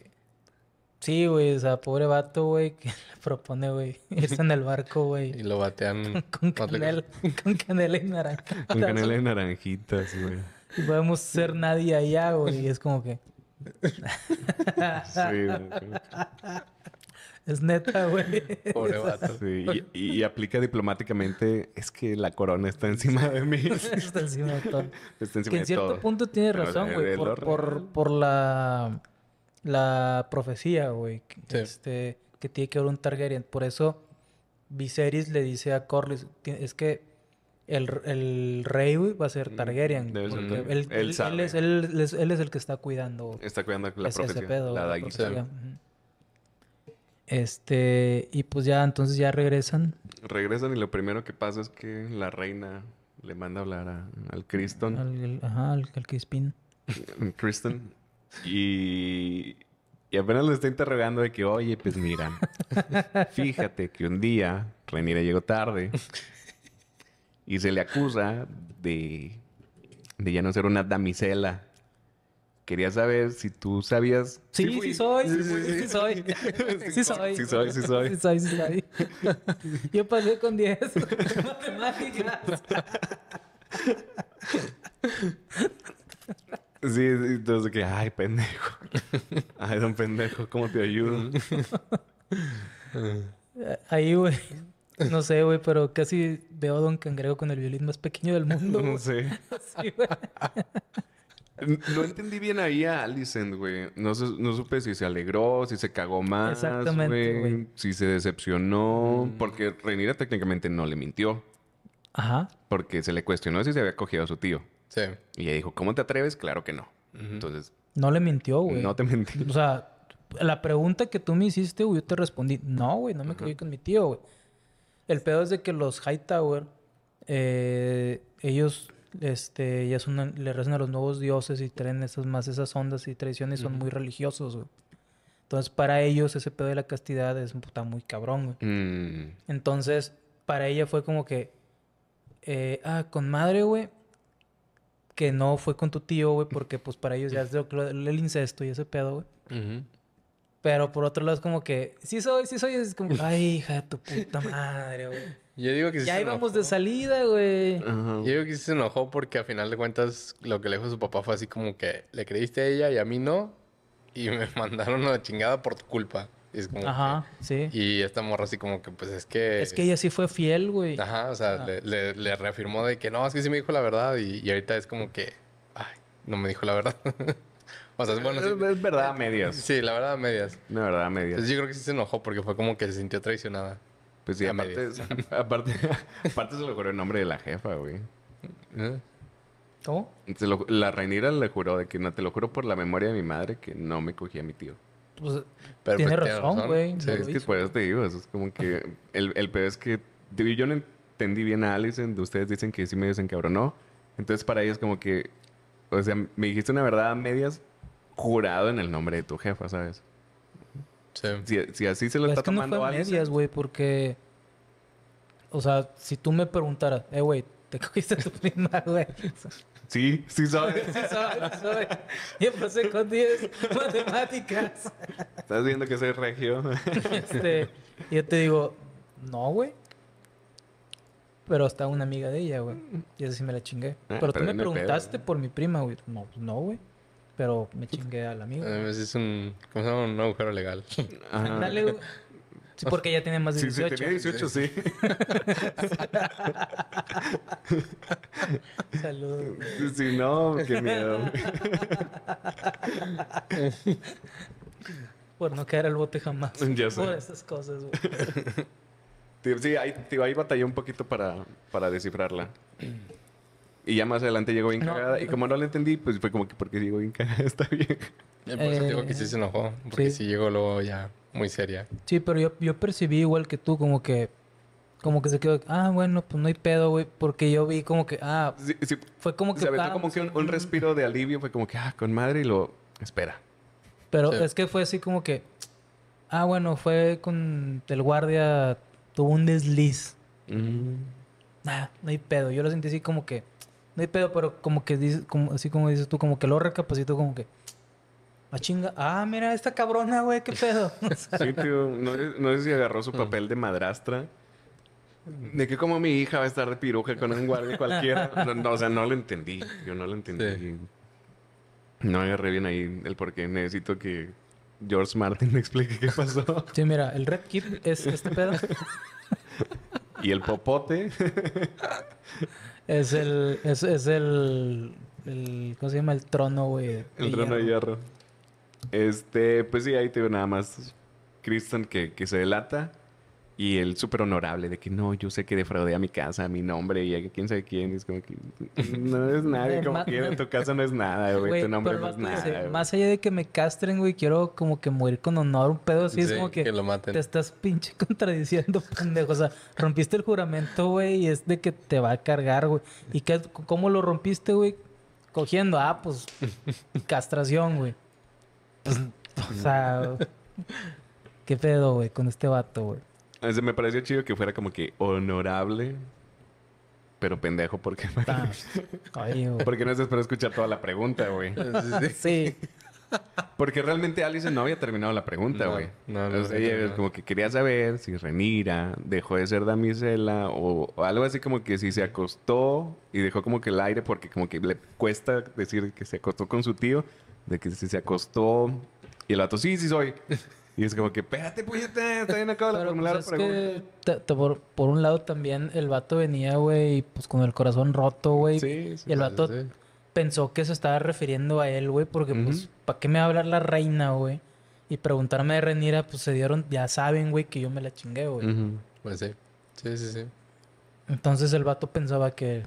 Sí, güey. O sea, pobre vato, güey, que *laughs* le propone, güey, *laughs* irse en el barco, Y güey. lo batean. Con te- canela, *laughs* con canela y naranja. Con canela de naranjitas, güey. Y podemos ser nadie allá, güey. Y es como que. Sí, güey. Es neta, güey. Pobre vato. Sí, Y, y aplica diplomáticamente. Es que la corona está encima de mí. Está encima de todo. Está encima Que en de cierto todo. punto tiene razón, güey. Por, por, por la, la profecía, güey. Sí. Este, que tiene que haber un Targaryen. Por eso Viserys le dice a Corlys, "Ti- es que el, el rey, güey, va a ser Targaryen. Debe ser él, Él él- él sabe. es, él, es- él es el que está cuidando Está cuidando la ese- ese profecía. pedo, la. Este, y pues ya, entonces ya regresan Regresan y lo primero que pasa es que la reina le manda a hablar a- al Criston. al, ajá, al, al Crispin. Kristen. Y, y apenas le está interrogando de que, oye, pues mira, *laughs* fíjate que un día Renira llegó tarde y se le acusa de, de ya no ser una damisela. Quería saber si tú sabías... Sí, sí, fui. soy, sí, sí, soy. Sí soy. Sí soy, sí soy. Sí soy, sí soy. Yo pasé con 10 *laughs* matemáticas. Sí, entonces que, ay, pendejo. *laughs* Ay, don pendejo, ¿cómo te ayudo? *laughs* Ahí, güey. No sé, güey, pero casi veo a Don Cangrejo con el violín más pequeño del mundo. No güey. sé. Sí. *laughs* No entendí bien ahí a Alicent, güey. No, no supe si se alegró, si se cagó más, Exactamente, güey. Si se decepcionó. Porque Rhaenyra técnicamente no le mintió. Ajá. Porque se le cuestionó si se había cogido a su tío. Sí. Y ella dijo, ¿cómo te atreves? Claro que no. Entonces, No le mintió, güey. no te mentí. O sea, la pregunta que tú me hiciste, güey, yo te respondí, no, güey, no me cogí con mi tío, güey. El pedo es de que los Hightower, eh, ellos, este, ya son, le rezan a los nuevos dioses y traen esas más esas ondas y tradiciones y son muy religiosos, güey. Entonces, para ellos ese pedo de la castidad es puta muy cabrón, güey. Mm, Entonces, para ella fue como que, eh, ah, con madre, güey, que no fue con tu tío, güey, porque pues para ellos ya es lo- lo- el incesto y ese pedo, güey. Pero por otro lado es como que, sí soy, sí soy, es como, ay, hija de tu puta madre, güey. Yo digo que sí Ya se íbamos enojó. de salida, güey. Yo digo que sí se enojó porque a final de cuentas lo que le dijo su papá fue así como que le creíste a ella y a mí no. Y me *laughs* mandaron a la chingada por tu culpa. Y es como Ajá, sí. y esta morra así como que pues es que... Es que ella sí fue fiel, güey. Ajá, o sea, Ah. le, le- le reafirmó de que no, es que sí me dijo la verdad. Y, y ahorita es como que... Ay, no me dijo la verdad. *laughs* o sea, es bueno, sí. Es, verdad a medias. Sí, la verdad a medias. No, verdad a medias. Entonces yo creo que sí se enojó porque fue como que se sintió traicionada. Pues sí, aparte, *laughs* aparte, aparte se le juró el nombre de la jefa, güey. ¿Eh? ¿Cómo? Se lo- la Rhaenyra le juró de que no te lo juro por la memoria de mi madre que no me cogía a mi tío. Pues, Pero, tiene pues, razón, güey. Sí, no Es que por eso te digo, eso es como que el, el peor es que yo no entendí bien a Allison, de ustedes dicen que sí me desencabronó. Entonces para ella es como que, o sea, me dijiste una verdad a medias jurado en el nombre de tu jefa, ¿sabes? Sí. Si, si así se lo es está que no tomando fue a medias, güey, porque... O sea, si tú me preguntaras, eh, güey, ¿te *laughs* cogiste a tu prima, güey? *laughs* Sí, sí sabes. Sí, soy, soy. Yo pasé con 10 matemáticas. Estás viendo que soy regio. Este, y yo te digo, no, güey. Pero está una amiga de ella, güey. Y esa sí me la chingué. Ah, pero tú me pedo, preguntaste por mi prima, güey. No, no, güey. Pero me chingué al amigo. A veces es un, ¿cómo se llama? Un agujero legal. Ajá. Dale, güey. Sí, porque ella tiene más de Sí, sí, 18. tenía 18, sí. *laughs* Saludos. Sí, no, qué miedo. Por no caer al bote jamás. Ya sé. Por esas cosas, güey. Sí, ahí, tío, ahí batallé un poquito para, para descifrarla. Y ya más adelante llegó bien No, cagada. Y como no la entendí, pues fue como que porque llegó bien cagada, *laughs* está bien. Y por eso te digo Eh, que sí se enojó. Porque sí. sí. llegó luego ya muy seria. Sí, pero yo, yo percibí igual que tú, como que... Como que se quedó... Ah, bueno, pues no hay pedo, güey. Porque yo vi como que... Ah, Sí, sí, fue como que... se aventó ah, como que un, un respiro de alivio. Fue como que, ah, con madre y lo... Espera. Pero Sí. es que fue así como que... Ah, bueno, fue con el guardia... Tuvo un desliz. Mm. Ah, no hay pedo. Yo lo sentí así como que... No hay pedo, pero como que. Como, así como dices tú, como que lo recapacito como que... Ah, chinga. Ah, mira esta cabrona, güey. ¿Qué pedo? *laughs* Sí, tío. No, sé- no sé si agarró Mm. su papel de madrastra. De que como mi hija va a estar de piruja con un guardia cualquiera. No, no, o sea, no lo entendí. Yo no lo entendí. Sí. No agarré bien ahí el por qué. Necesito que George Martin me explique qué pasó. sí, mira. El Red Keep es este pedo. Y el popote. Es el... Es, es el... el... ¿Cómo se llama? El trono, güey. El trono de hierro. Este, pues sí, ahí te veo nada más. Kristen que, que se delata. Y el súper honorable de que no, yo sé que defraudé a mi casa, a mi nombre y a quién sabe quién. Y es como que no es *laughs* nadie, como en tu casa no es nada, güey. Tu nombre no es nada. güey. más allá de que me castren, güey, quiero como que morir con honor, un pedo así. es Sí, como que, que lo maten. te estás pinche *laughs* contradiciendo, pendejo. O sea, rompiste el juramento, güey, y es de que te va a cargar, güey. ¿Y qué, cómo lo rompiste, güey? Cogiendo, ah, pues, castración, güey. Pues, o sea, qué pedo, güey, con este vato, güey. O sea, me pareció chido que fuera como que honorable, pero pendejo, porque, Ah, porque no se espera escuchar toda la pregunta, güey. Sí, Porque realmente Alice no había terminado la pregunta, No, güey. no, no O sea, había ella terminado. como que quería saber si Renira dejó de ser damisela o, o algo así como que si se acostó y dejó como que el aire porque como que le cuesta decir que se acostó con su tío, de que si se acostó y el vato, sí, sí soy. Y es como que, espérate, puñeta, está bien de Pero formular pues, la es que por, por un lado también el vato venía, güey, pues con el corazón roto, güey. Sí, sí. y el vato sí. pensó que se estaba refiriendo a él, güey, porque pues. ¿para qué me va a hablar la reina, güey? Y preguntarme de Renira, pues se dieron, ya saben, güey, que yo me la chingué, güey. Pues sí. Sí, sí, sí. Entonces el vato pensaba que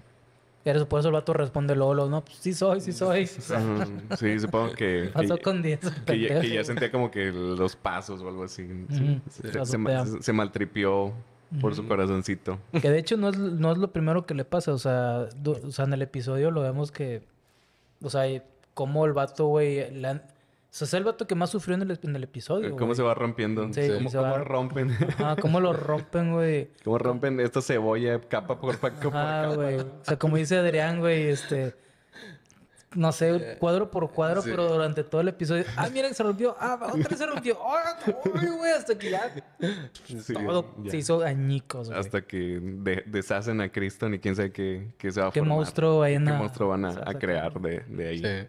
por eso el vato responde luego, no, pues sí soy, sí soy. O sea. Sí, supongo que, *laughs* pasó que, con 10. que ya, que sentía como que los pasos o algo así. Sí. Ujú. Se, Se se, ma- azotea. se maltripió por su corazoncito. Que de hecho no es, no es lo primero que le pasa. O sea, o sea, en el episodio lo vemos que. O sea, y cómo el vato, güey. le han- sea, es el vato que más sufrió en el, en el episodio. ¿Cómo güey. se va rompiendo? Sí, ¿Cómo, se cómo va- rompen? Ajá, cómo lo rompen, güey. *laughs* ¿Cómo rompen esta cebolla capa por, pa- por Ah, capa? güey. O sea, como dice Adrián, güey, este. No sé, cuadro por cuadro, Sí. pero durante todo el episodio. Ah, miren, se rompió. Ah, otra vez se rompió. Ah, ay, güey, hasta que ya. Sí, todo ya. se hizo añicos, güey. Hasta que de- deshacen a Cristo y quién sabe qué, qué se va a ¿Qué formar. monstruo ¿Qué a- monstruo van a, crear de, de ahí? Sí.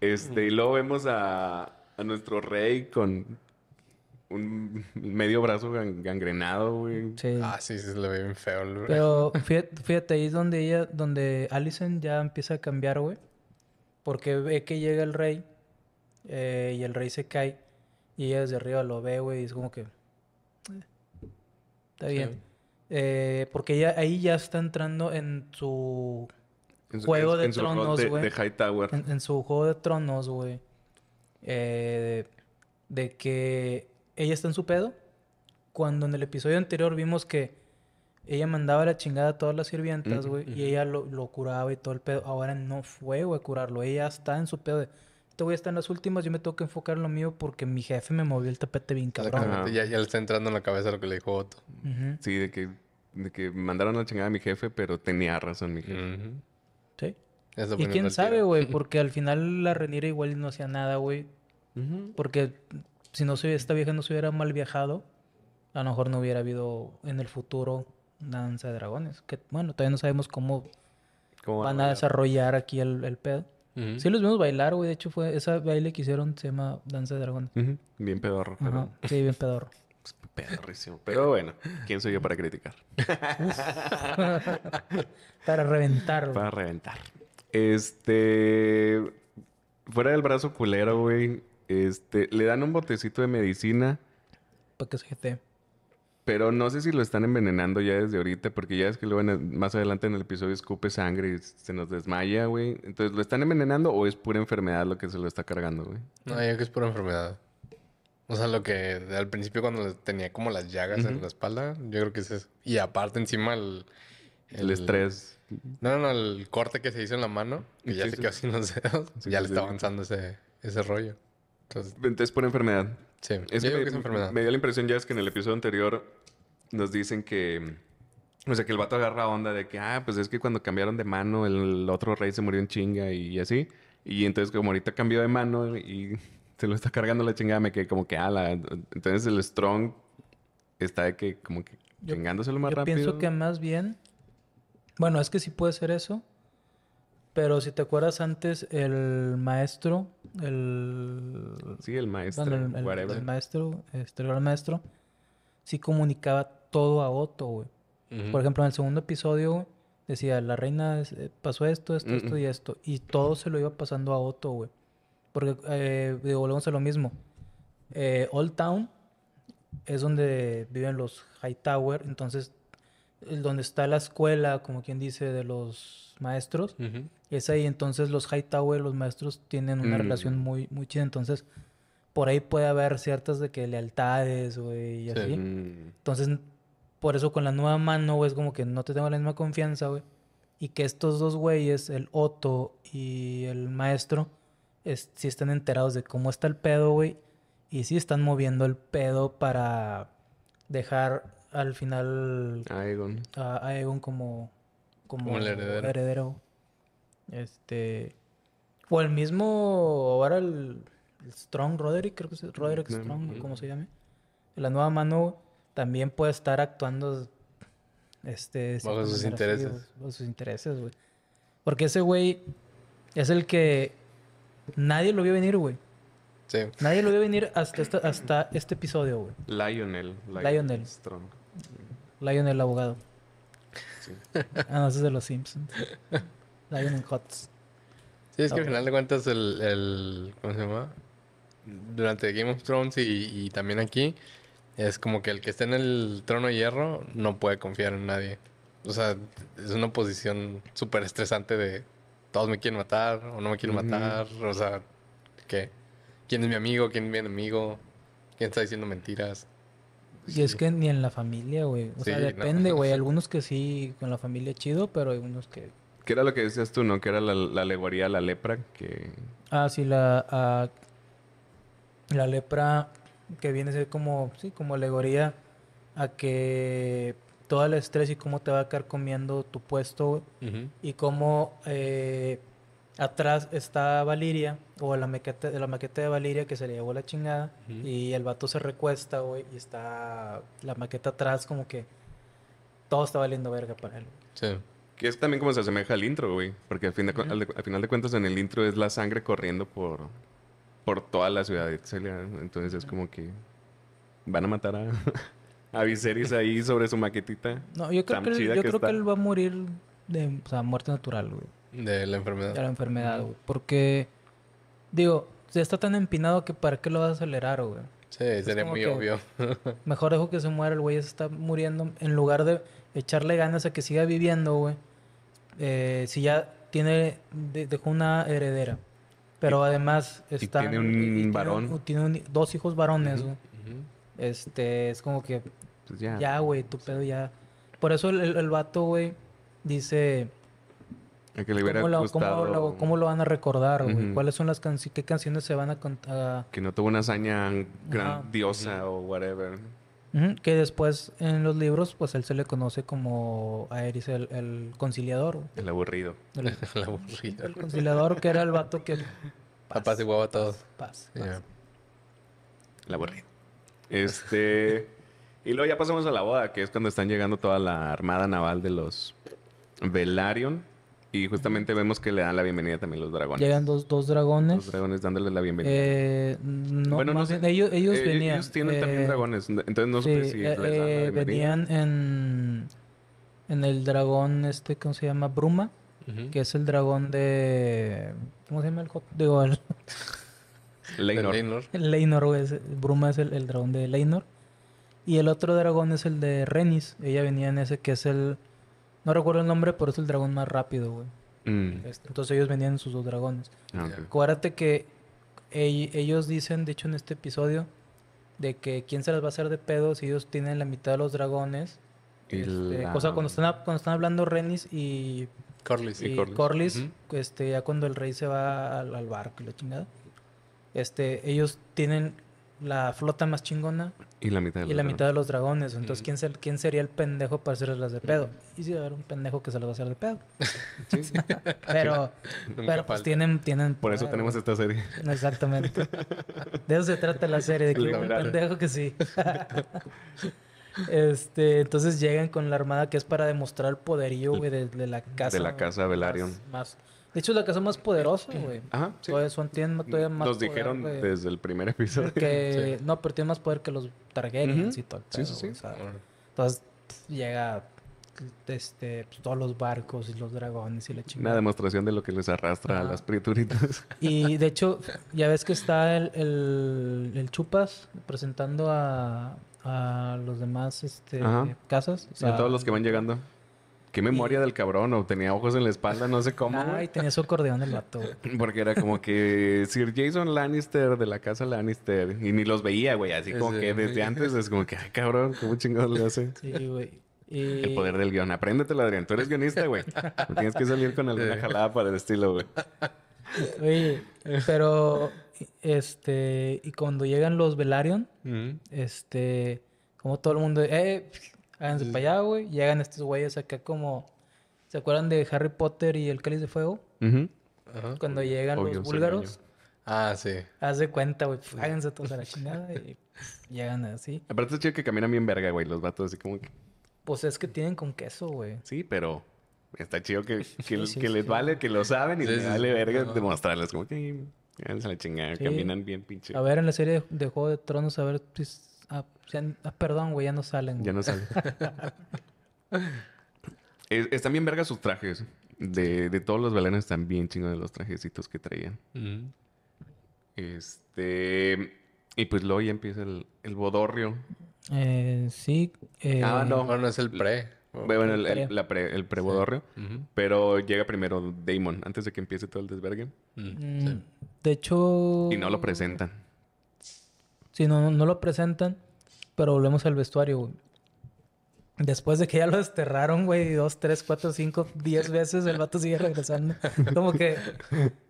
Este, y luego vemos a, a nuestro rey con un medio brazo gan- gangrenado, güey. Sí. Ah, sí, sí, se le ve bien feo. Pero fíjate, fíjate, ahí es donde ella, donde Allison ya empieza a cambiar, güey. Porque ve que llega el rey eh, y el rey se cae y ella desde arriba lo ve, güey, y es como que... eh, está Sí. bien. Eh, porque ella ahí ya está entrando en su... En su- Juego en- de en su Tronos, güey. de Hightower. En, en su juego de tronos, güey. Eh, de que ella está en su pedo. Cuando en el episodio anterior vimos que ella mandaba la chingada a todas las sirvientas, güey, y ella lo, lo curaba y todo el pedo. Ahora no fue, güey, a curarlo. Ella está en su pedo de, este güey está en las últimas, yo me tengo que enfocar en lo mío porque mi jefe me movió el tapete bien cabrón. Exactamente. Ya, ya le está entrando en la cabeza lo que le dijo Otto. Sí, de que, de que mandaron la chingada a mi jefe, pero tenía razón mi jefe. Sí. Y quién sabe, güey, *laughs* porque al final la Renira igual no hacía nada, güey. Porque si no se, esta vieja no se hubiera mal viajado, a lo mejor no hubiera habido en el futuro una danza de dragones. Que bueno, todavía no sabemos cómo ¿Cómo van a desarrollar aquí el, el pedo. Sí los vimos bailar, güey. De hecho, fue ese baile que hicieron se llama danza de dragones. Bien pedorro, pero. Sí, bien pedorro. Pedorrísimo. Pero bueno, ¿quién soy yo para criticar? *laughs* Para reventar, güey. Para reventar. Este. Fuera del brazo culero, güey. Este. Le dan un botecito de medicina. Para que se jete. Pero no sé si lo están envenenando ya desde ahorita, porque ya es que luego en el- más adelante en el episodio escupe sangre y se nos desmaya, güey. Entonces, ¿lo están envenenando o es pura enfermedad lo que se lo está cargando, güey? No, yo creo que es por enfermedad. O sea, lo que al principio cuando tenía como las llagas en la espalda, yo creo que es eso. Y aparte encima el... El, estrés. No, no, no, el corte que se hizo en la mano, que ya se quedó sin los dedos, Sí, ya sí, le sí. está avanzando ese, ese rollo. Entonces, Entonces, por enfermedad. sí, Es yo que es enfermedad. me dio la impresión ya es que en el episodio anterior nos dicen que... O sea, que el vato agarra onda de que, ah, pues es que cuando cambiaron de mano el otro rey se murió en chinga y así. Y entonces como ahorita cambió de mano y se lo está cargando la chingada, me quedé como que, ah, la... Entonces el Strong está de que como que Yo- chingándoselo más Yo rápido. pienso que más bien. Bueno, es que sí puede ser eso. Pero si te acuerdas antes, el maestro, el. Sí, el maestro, bueno, el, el- whatever. el maestro, este, el maestro, sí comunicaba todo a Otto, güey. Por ejemplo, en el segundo episodio, güey, decía, la reina eh, pasó esto, esto, esto y esto. Y todo se lo iba pasando a Otto, güey. Porque, eh, digo, volvemos a lo mismo. Eh, Old Town es donde viven los Hightower. Entonces, donde está la escuela, como quien dice, de los maestros, es ahí. Entonces, los Hightower, los maestros, tienen una Mm. relación muy, muy chida. Entonces, por ahí puede haber ciertas de que lealtades, güey, y Sí. así. Mm, Entonces, por eso con la nueva mano, güey, es como que no te tengo la misma confianza, güey. Y que estos dos güeyes, el Otto y el maestro, es, sí están enterados de cómo está el pedo, güey. Y sí están moviendo el pedo para dejar al final Aegon. a a Aegon como, como, Como el heredero. heredero. Este. O el mismo. Ahora el, el Strong Roderick, creo que es Roderick Ujú. Strong, o como se llame. La nueva mano también puede estar actuando. Este. Bajo sus intereses. bajo sus intereses, güey. Porque ese güey es el que. Nadie lo vio venir, güey. Sí. Nadie lo vio venir hasta, esta- hasta este episodio, güey. Lionel. Lionel. Strong. Lion el abogado. Sí. Ah, no, ese es de los Simpsons. Lion Hots. Sí, es que al final de cuentas el, el- ¿cómo se llama? Durante Game of Thrones y, y también aquí, es como que el que está en el trono de hierro no puede confiar en nadie. O sea, es una posición súper estresante de todos me quieren matar o no me quieren matar. O sea, ¿qué? ¿Quién es mi amigo? ¿Quién es mi enemigo? ¿Quién está diciendo mentiras? Y es que ni en la familia, güey. O sea, Sí, no. depende, güey. Algunos que sí, con la familia chido, pero hay unos que... ¿Qué era lo que decías tú, no? Que era la, la alegoría a la lepra, que... Ah, sí, la... ah, la lepra que viene a ser como, sí, como alegoría a que todo el estrés y cómo te va a quedar comiendo tu puesto, güey. y cómo eh, atrás está Valiria, o la maqueta, la maqueta de Valiria que se le llevó la chingada, Ujú. y el vato se recuesta, güey, y está la maqueta atrás, como que todo está valiendo verga para él. Sí. Que es también como se asemeja al intro, güey. Porque al, fin de, cu- al, de- al final de cuentas en el intro es la sangre corriendo por, por toda la ciudad de Itzelia. Entonces es como que van a matar a, *laughs* a Viserys ahí sobre su maquetita. No, yo creo, que, él- yo que creo está. que él va a morir de o sea, muerte natural, güey, De la de enfermedad. la enfermedad, güey. Porque, digo, ya está tan empinado que para qué lo vas a acelerar, güey. Sí, sería como muy obvio. *laughs* Mejor dejo que se muera el güey, ya se está muriendo. En lugar de echarle ganas a que siga viviendo, güey. Eh, si ya tiene, de- dejó una heredera Pero además está... tiene un varón. Tiene, un- dos hijos varones, güey. Este, es como que Pues ya. ya, güey, tu pedo ya. Por eso el, el, el vato, güey, dice... A que le hubiera ¿Cómo lo, gustado. cómo lo- cómo lo van a recordar, güey? ¿Cuáles son las canciones? ¿Qué canciones se van a contar? Que no tuvo una hazaña grandiosa o whatever. Que después en los libros, pues él se le conoce como a Eris el, el conciliador. El aburrido. El, *laughs* La aburrida. el conciliador que era el vato que... Papá se guava a todos. Paz, paz. Ya. El aburrido. Este. Y luego ya pasamos a la boda, que es cuando están llegando toda la armada naval de los Velaryon. Y justamente vemos que le dan la bienvenida también los dragones. Llegan dos, dos dragones. Los dragones dándole la bienvenida. Eh, no, Bueno, no sé. bien, ellos, ellos Eh, venían. Ellos tienen también eh, dragones. Entonces no sí, sé si eh, les dan la eh, bienvenida. venían en, en el dragón este, ¿cómo se llama? Bruma, que es el dragón de... ¿Cómo se llama el hot? Digo, el, Leinor. Leinor. güey, Bruma es el, el dragón de Leinor. Y el otro dragón es el de Renis. Ella venía en ese que es el... No recuerdo el nombre, pero es el dragón más rápido, güey. Mm. Este, Entonces ellos venían en sus dos dragones. Ah, ok. Acuérdate que ell- ellos dicen, de hecho en este episodio, de que quién se las va a hacer de pedo si ellos tienen la mitad de los dragones. Este, la- O sea, cuando están, cuando están hablando Renis y, Corlys. y y Corlys. Este, ya cuando el rey se va al, al barco y la chingada, este, ellos tienen la flota más chingona Y la mitad de y los la dragones. mitad de los dragones. Entonces, Ujú. ¿quién, se- ¿quién sería el pendejo para hacerles las de pedo? Y si va a haber un pendejo que se las va a hacer de pedo. *laughs* Sí, sí. *laughs* Pero, pero pues tienen, tienen Por eso tenemos esta serie. *laughs* Exactamente. De eso se trata la serie, de que un pendejo que sí. este, entonces llegan con la armada que es para demostrar el poderío, güey, de, de la casa. de la casa Velaryon. Más, más- De hecho, es la casa más poderosa, güey. Ajá, sí. Todavía son, tienen todavía más Nos poder, dijeron güey, desde el primer episodio. que *laughs* No, pero tiene más poder que los Targaryens Ujú. y todo Sí, sí, sí. o sea, entonces llega este, pues, todos los barcos y los dragones y la Una chingada. demostración de lo que les arrastra a las criaturitas. *laughs* Y de hecho, ya ves que está el, el, el Chupas presentando a, a los demás este, Ajá. casas. o a sea, todos los que van llegando. Qué memoria del cabrón, o tenía ojos en la espalda, no sé cómo. Ay, tenía su acordeón el vato. *laughs* Porque era como que Sir Jason Lannister de la casa Lannister. Y ni los veía, güey. Así como Sí. que desde antes es como que, ay, cabrón, ¿cómo chingados le hace? Sí, güey. Y... El poder del guion. Apréndetelo, Adrián. Tú eres guionista, güey. No tienes que salir con alguna jalada para el estilo, güey. Oye, pero, este, y cuando llegan los Velaryon, este, como todo el mundo, eh, háganse para allá, güey. Llegan estos güeyes acá como, ¿se acuerdan de Harry Potter y el Cáliz de Fuego? Ajá. Cuando llegan Obvio, los búlgaros. Ah, sí. Haz de cuenta, güey. pf, Háganse todos a la chingada y pf, llegan así. Aparte es chido que caminan bien verga, güey. Los vatos así como que... Pues es que tienen con queso, güey. Sí, pero está chido que, *laughs* que, sí, que les sí. vale, que lo saben y Sí, les vale sí. verga Ajá. demostrarles como que háganse la chingada, Sí. caminan bien pinche. A ver, en la serie de, Juego de Tronos, a ver si... s- Ah, ah, perdón, güey, ya no salen. Ya no sale. *laughs* Es- están bien vergas sus trajes. De, de todos los belenes están bien chingos de los trajecitos que traían. Este... Y pues luego ya empieza el, el bodorrio. Eh, sí. eh, Ah, no. Bueno, es el pre. Bueno, el, el, pre. la pre- el pre-bodorrio. Pero llega primero Damon, antes de que empiece todo el desvergue. Mm, mm, sí. De hecho... Y no lo presentan. Sí, no, no, lo presentan, pero volvemos al vestuario, güey. Después de que ya lo desterraron, güey, dos, tres, cuatro, cinco, diez veces, el vato sigue regresando. *laughs* Como que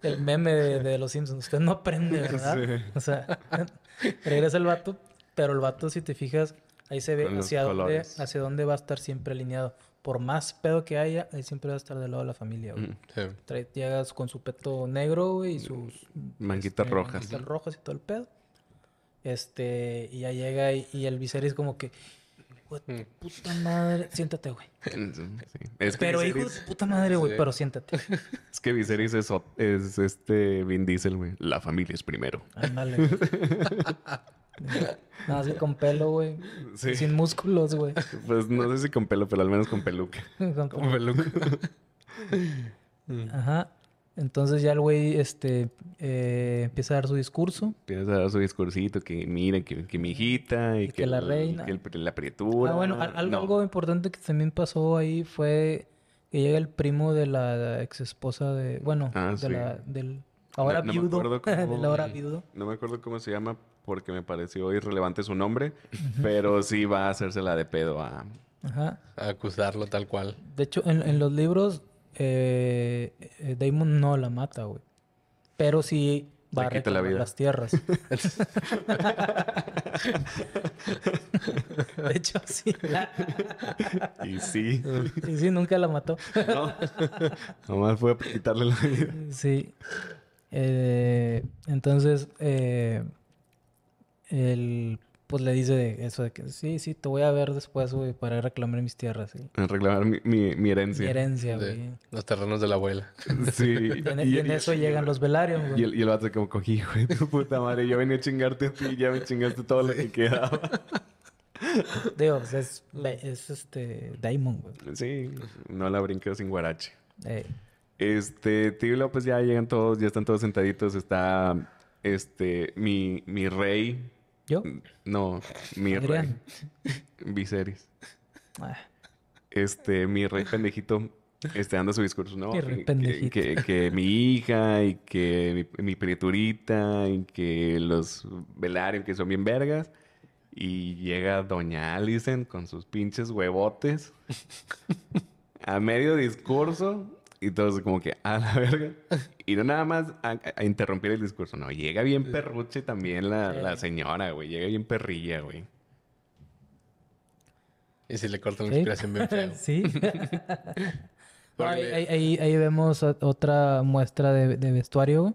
el meme de, de los Simpsons. Usted no aprende, *laughs* ¿verdad? Sí. O sea, *laughs* regresa el vato, pero el vato, si te fijas, ahí se ve hacia dónde, hacia dónde va a estar siempre alineado. Por más pedo que haya, ahí siempre va a estar del lado de la familia, güey. Mm. Sí. Trae- llegas con su peto negro, güey, y sus Manguitas este, rojas. manguitas rojas y todo el pedo. Este, y ya llega y, y el Viserys como que, "Hijo de tu puta madre, siéntate, güey. *laughs* Sí. Es que Pero hijo de tu puta madre, güey, Sí. pero siéntate. *laughs* Es que Viserys es, este Vin Diesel, güey. La familia es primero. Ándale. *laughs* Nada así con pelo, güey. Sí. Sin músculos, güey. Pues no sé si con pelo, pero al menos con peluca. Con- peluca. Ajá. Entonces ya el güey, este, eh, empieza a dar su discurso. Empieza a dar su discursito que miren, que, que mi hijita y, Y que la el- reina. que el- la prietura. Ah, bueno, al- al- No. algo importante que también pasó ahí fue que llega el primo de la ex esposa de, bueno, Ah, de sí. la, del Ahora No- no me viudo. acuerdo *laughs* cómo- Del ahora viudo. No me acuerdo cómo se llama porque me pareció irrelevante su nombre, pero sí va a hacérsela de pedo a... Ajá. A acusarlo tal cual. De hecho, en, en los libros, eh, Damon no la mata, güey. Pero sí va Le a la vida. las tierras. *laughs* de hecho, sí. Y sí, sí, sí, nunca la mató. no, nomás fue a quitarle la vida. Sí. Eh, entonces, eh, él pues le dice eso de que sí, sí, te voy a ver después, güey, para reclamar mis tierras, sí. Reclamar mi, mi, mi herencia. Mi herencia, güey. los terrenos de la abuela. *laughs* Sí. Y en, y en eso llegan los Velaryon, Y güey. el, y el vato como cogí, hijo de tu puta madre, yo venía a chingarte a ti, ya me chingaste todo lo que quedaba. *laughs* Digo, pues, es, es este Daimon, güey. Sí, no la brinqueo sin guarache. Eh, Este, tío, y luego, pues ya llegan todos, ya están todos sentaditos. Está, este, mi, mi rey. ¿Yo? No, mi Adrián. rey. Viserys. Ah, Este, mi rey pendejito, este, dando su discurso, ¿no? Mi rey Que- pendejito. Que, que mi hija y que mi, mi y que los Velaryon que son bien vergas. Y llega Doña Alicent con sus pinches huevotes a medio discurso y todos como que a la verga. Y no nada más a, a interrumpir el discurso, no. Llega bien perruche también la, la señora, güey. Llega bien perrilla, güey. Y si le cortan la Sí. inspiración bien feo. *laughs* sí. *laughs* Ahí, ahí- vemos otra muestra de, de vestuario, güey.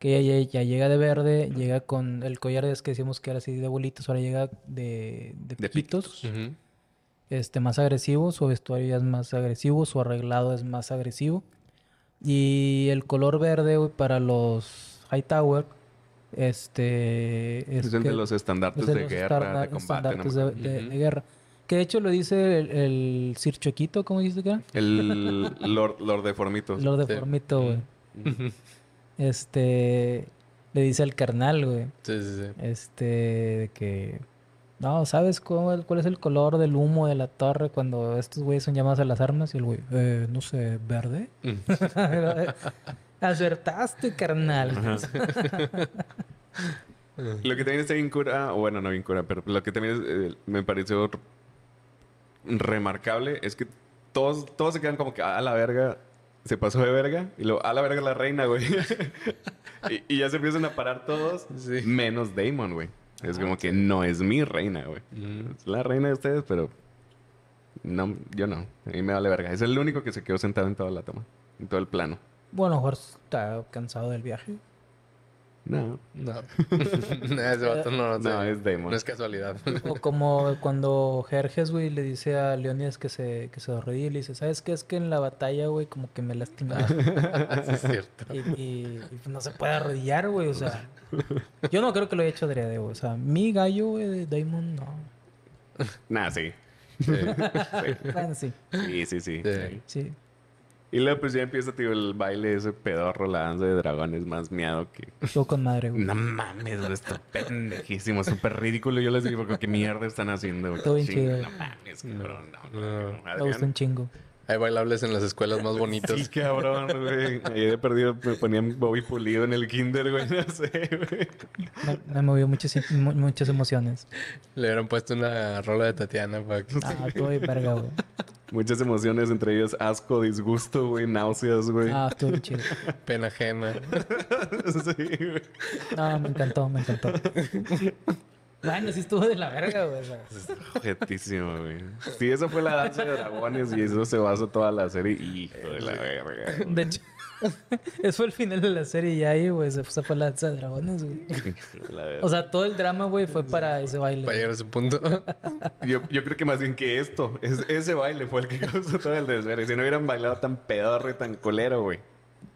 Que ella ya, ya llega de verde, llega con el collar es que decíamos que era así de bolitos, ahora llega de, de De piquitos. Este, más agresivo, su vestuario ya es más agresivo, su arreglado es más agresivo. Y el color verde güey, para los Hightower, este... Es, el que- de los estandartes es de de los guerra, de combate. no guerra. Que de hecho lo dice el, el Sir Chuequito, ¿cómo dijiste que era? El Lord, Lord de Formitos. Lord Sí. de Formito, güey. Este... Le dice al carnal, güey. Sí, sí, sí. Este... de que... No, ¿sabes cuál es el color del humo de la torre cuando estos güeyes son llamados a las armas? Y el güey, eh, no sé, ¿verde? *laughs* Acertaste, carnal. Lo que también está bien cura, o bueno, no bien cura, pero lo que también es, eh, me pareció remarcable es que todos, todos se quedan como que a la verga, se pasó de verga, y luego a la verga la reina, güey. *laughs* y, y ya se empiezan a parar todos, Sí. menos Damon, güey. Es como que no es mi reina, güey. Ujú. Es la reina de ustedes, pero no, yo no. A mí me vale verga. Es el único que se quedó sentado en toda la toma, en todo el plano. Bueno, mejor está cansado del viaje. No, *laughs* No. Ese vato no, no, es Damon. No es casualidad. O como cuando Jerjes, güey, le dice a Leonidas que se, que se arrodille y le dice, ¿sabes qué? Es que en la batalla, güey, como que me lastimé. *laughs* sí, es cierto. y, y- y, pues, no se puede arrodillar, güey, o sea. Yo no creo que lo haya hecho adrede, güey. O sea, mi gallo, güey, de Damon, no. Nah, sí. Sí. *laughs* Bueno, sí, Sí, sí, sí. Sí. sí. Y luego pues ya empieza, tío, el baile ese pedorro, la danza de dragones más miado que... Estuvo con madre, güey. No mames, güey, está pendejísimo, súper ridículo. Yo les digo, ¿qué mierda están haciendo? güey? Todo bien chido. No mames, cabrón. No, No. no, no. Me gustó un chingo. Hay bailables en las escuelas más bonitas. Sí, cabrón, güey. Ahí de perdido me ponían Bobby Pulido en el kinder, güey. No sé, güey. Me, me movió muchas, mu- muchas emociones. Le hubieran puesto una rola de Tatiana para que... Ah, estuvo bien verga, güey. Muchas emociones, entre ellos asco, disgusto, güey, náuseas, güey. Ah, estuvo chido. pena ajena. *laughs* sí, güey. No, me encantó, me encantó. Bueno, sí estuvo de la verga, güey. Objetísimo, güey. Sí, eso fue la danza de dragones y eso se basó toda la serie. Hijo de la verga. De hecho, *laughs* eso fue el final de la serie y ahí, güey, se esa fue la danza de dragones, güey. Hijo de la verga. O sea, todo el drama, güey, fue para ese baile. Para llegar a ese punto. *laughs* Yo, yo creo que más bien que esto, es- ese baile fue el que *laughs* causó todo el desvergue. Si no hubieran bailado tan pedorro y tan colero, güey,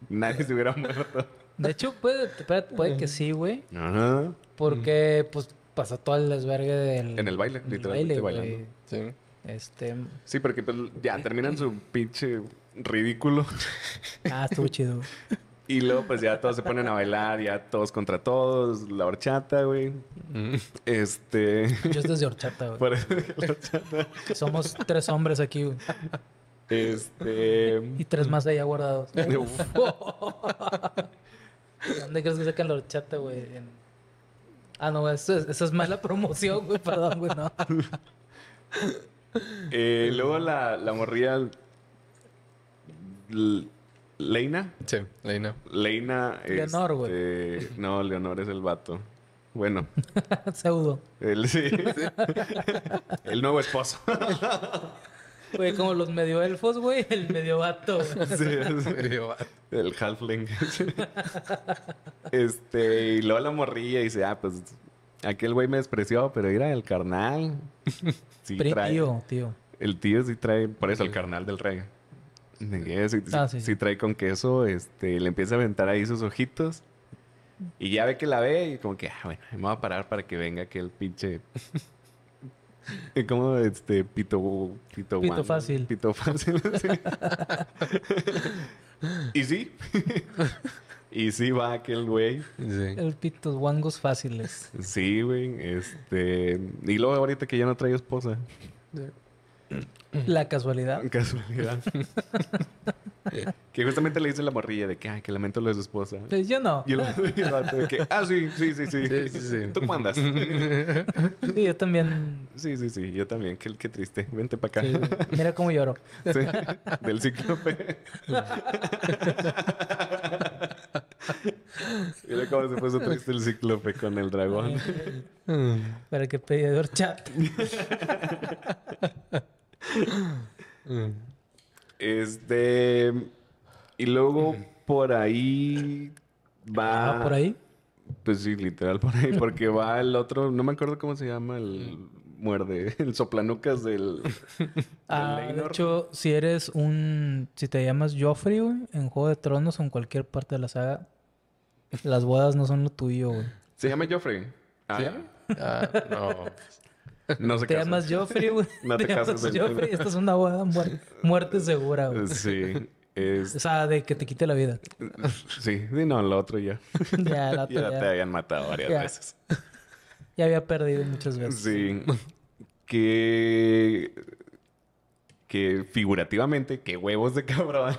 nadie se hubiera muerto. De hecho, puede, puede que sí, güey. Ajá. Porque, pues, pasó todo el desvergue del... En el baile, literalmente baile, bailando. Sí. Este... Sí, porque pues, ya terminan su pinche ridículo. *laughs* Ah, estuvo chido. Y luego, pues ya todos se ponen a bailar, ya todos contra todos, la horchata, güey. Mm. Este. Yo es desde horchata, güey. horchata. Somos tres hombres aquí, güey. Este. Y tres más allá guardados. *laughs* *laughs* ¿Dónde crees que sacan la horchata, güey? En- Ah, no, eso es, eso es mala promoción, güey. Perdón, güey, no. *laughs* Eh, luego la, la morría... L- Leina. Sí, Leina. Leina. Leonor, güey. este, No, Leonor es el vato. Bueno, *laughs* Pseudo. él sí. *laughs* el nuevo esposo. Güey, como los medio elfos, güey. El medio vato. Sí, sí. Medio- El halfling. este, y luego la morrilla y dice, ah, pues aquel güey me despreció, pero mira, el carnal. Sí Pri- trae. Tío, tío. El tío sí trae, por eso el carnal del rey. Sí, Ah, sí, sí sí. trae con queso, este, le empieza a aventar ahí sus ojitos. Y ya ve que la ve y como que, ah, bueno, me voy a parar para que venga aquel pinche... como este pito pito, Pito fácil. pito fácil *laughs* sí. y sí y sí va aquel güey Sí. El pitos guangos fáciles. sí güey este y luego ahorita que ya no trae esposa La casualidad. casualidad *laughs* *laughs* que justamente le dice la morrilla de que ay que lamento lo de su esposa Pues yo no. y el, *laughs* y el vato de que ah sí sí sí sí, Sí, sí, sí. tú cómo andas *laughs* Sí, yo también. sí sí sí yo también qué, qué triste vente para acá. Mira cómo lloro. Sí, del cíclope. Mira cómo se puso triste el cíclope con el dragón. Para que pedí de horchata. Este. Y luego por ahí va. Ah, por ahí. Pues sí, literal por ahí. Porque va el otro. No me acuerdo cómo se llama el muerde. *laughs* El soplanucas del. del Ah, de hecho, si eres un. Si te llamas Joffrey, güey, en Juego de Tronos o en cualquier parte de la saga, las bodas no son lo tuyo, güey. Se llama Joffrey. Ah, ¿Sí? Ah, no. No se Te casa. llamas Joffrey, güey. *laughs* No te *laughs* cases, llamas güey. Joffrey. Esta es una boda muer- muerte segura, güey. Sí. Es... O sea, de que te quite la vida. *laughs* Sí, sí, no, lo otro ya. Ya, la Ya otra te ya, habían matado varias Ya. veces. ya había perdido muchas veces. Sí. Que. Que figurativamente, que huevos de cabrón.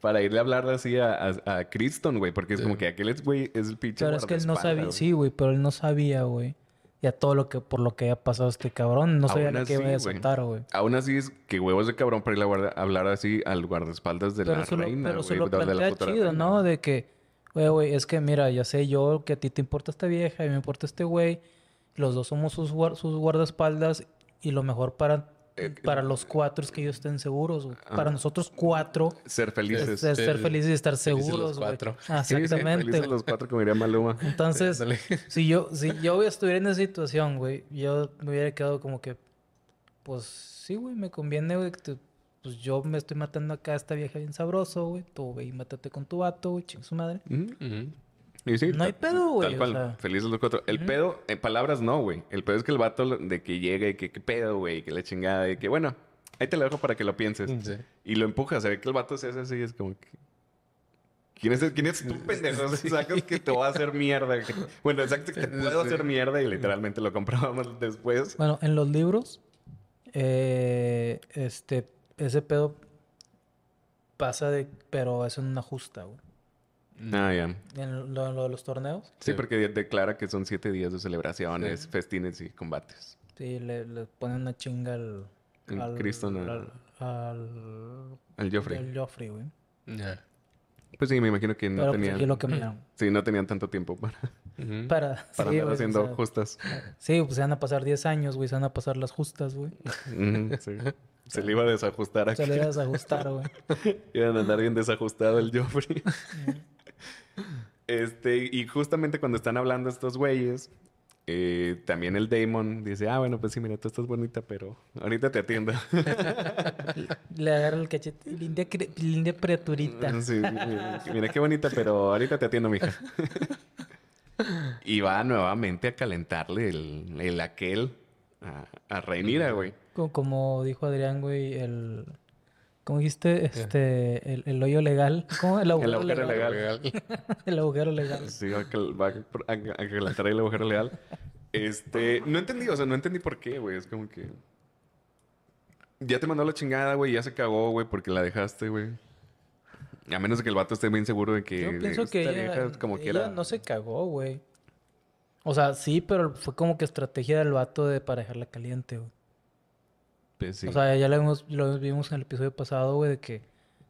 para irle a hablar así a, a, a Criston, güey. Porque es Sí. como que aquel es, güey, es el pinche. Pero es que él no sabía, sí, güey, pero él no sabía, güey. Ya todo lo que, por lo que había pasado este cabrón, no sabía lo que iba a así, güey. Aún así es que huevos de cabrón para ir a guarda- a hablar así al guardaespaldas de Pero la se lo, reina. pero se güey, lo de- la futura chido. ¿no? De que, güey, güey, es que mira, ya sé yo que a ti te importa esta vieja y me importa este güey. Los dos somos sus, sus guardaespaldas y lo mejor para, Eh, para los cuatro es que ellos estén seguros, güey. Para nosotros cuatro Ser es, felices. es ser felices y estar Felices los seguros, güey. cuatro. Ah, Sí, sí, Exactamente. felices los cuatro, como diría Maluma. Entonces, si yo, si yo estuviera en esa situación, güey, yo me hubiera quedado como que, pues sí, güey, me conviene, güey, que te- pues yo me estoy matando acá a esta vieja bien sabroso, güey, tú, güey, mátate con tu vato, güey, chinga su madre. Y sí, No hay pedo, güey, Tal o cual, sea. felices los cuatro. El pedo, en palabras no, güey. El pedo es que el vato de que llega y que qué pedo, güey, que la chingada, y que bueno, ahí te lo dejo para que lo pienses. Sí. Y lo empuja, se ve que el vato se hace así, es como que. ¿Quién es, quién es tú, pendejo? O sea, Sacas que te voy a hacer mierda. Bueno, exacto, que te puedo hacer mierda y literalmente lo comprobamos después. Bueno, en los libros, eh, este, ese pedo pasa de, pero es en una justa, güey. Ah, ya. En lo, lo de los torneos, Sí, Sí. porque de- declara que son siete días de celebraciones, Sí. festines y combates. sí, le, le ponen una chinga al... El al, Cristo no- al, al, El Joffrey. al Joffrey, güey. Ya. Pues sí, me imagino que no Pero pues, tenían. aquí lo quemaron. *clears throat* Sí, no tenían tanto tiempo para. Para, para sí, andar o haciendo sea, justas. Sí, pues se van a pasar 10 años, güey. Se van a pasar las justas, güey. Sí. Se le iba a desajustar aquí. Se le vas a ajustar, güey. *laughs* Iban a andar bien desajustado el Joffrey. Este, y justamente cuando están hablando estos güeyes, eh, también el Damon dice, ah, bueno, pues sí, mira, tú estás bonita, pero ahorita te atiendo. *laughs* Le agarra el cachete. Linda, linda criaturita. Sí, mira, mira qué bonita, pero ahorita te atiendo, mija. y va nuevamente a calentarle el, el aquel a, a Rhaenyra, güey. Co- Como dijo Adrián, güey, el... ¿Cómo dijiste? Este... El, el hoyo legal. ¿Cómo? El agujero, agujero legal. legal. *laughs* El agujero legal. Sí, va a, cal- va a, a- a calentar el agujero legal. Este, no entendí, o sea, no entendí por qué, güey. Es como que. Ya te mandó la chingada, güey, ya se cagó, güey, porque la dejaste, güey. A menos de que el vato esté bien seguro de que Yo pienso que ella, vieja como ella quiera. no se cagó, güey. O sea, sí, pero fue como que estrategia del vato de para dejarla caliente, güey. Pues sí. O sea, ya lo vimos, lo vimos en el episodio pasado, güey, de que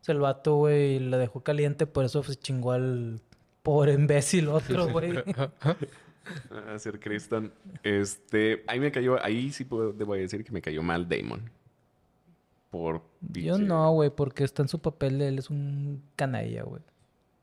el vato, güey, la dejó caliente, por eso se chingó al pobre imbécil otro, güey. *laughs* A ser Kristen. Este, ahí me cayó, ahí sí puedo, debo decir que me cayó mal Damon. Por Yo pinche- no, güey, porque está en su papel de él, es un canalla, güey.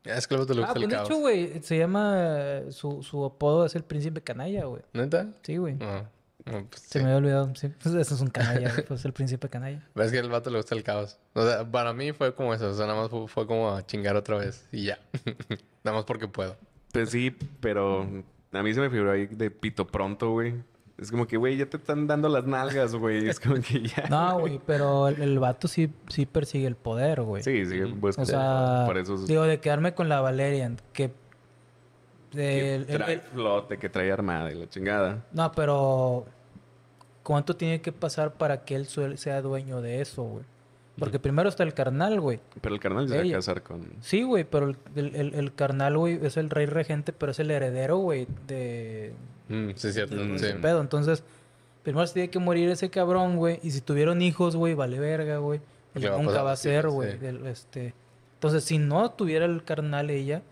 Es que luego te le Ah, gusta pues el de hecho, güey, se llama, su, su apodo es el príncipe canalla, güey. ¿Neta? Sí, güey. Ah, no, pues Se sí. me había olvidado, sí. Pues eso es un canalla, güey, *laughs* pues el príncipe canalla. Ves que al vato le gusta el caos. O sea, para mí fue como eso. O sea, nada más fue, fue como a chingar otra vez y ya. *laughs* nada más porque puedo. Pues sí, pero a mí se me figuró ahí de pito pronto, güey. Es como que, güey, ya te están dando las nalgas, güey. Es como que ya. No, güey, pero el, el vato sí, sí persigue el poder, güey. Sí, sí, pues O sea, por eso es- digo, de quedarme con la Valerian, que... que el- trae el- flote, que trae armada y la chingada. no, pero... ¿Cuánto tiene que pasar para que él sea dueño de eso, güey? Porque primero está el carnal, güey. Pero el carnal se va a casar con. Sí, güey, pero el, el- el- el carnal, güey, es el rey regente, pero es el heredero, güey, de... Mm, sí, es cierto. de sí. ese pedo. Entonces, primero se tiene que morir ese cabrón, güey. Y si tuvieron hijos, güey, vale verga, güey. Pues ¿Qué va a nunca pasar? va a ser, güey. sí. este... Entonces, si no tuviera el carnal ella,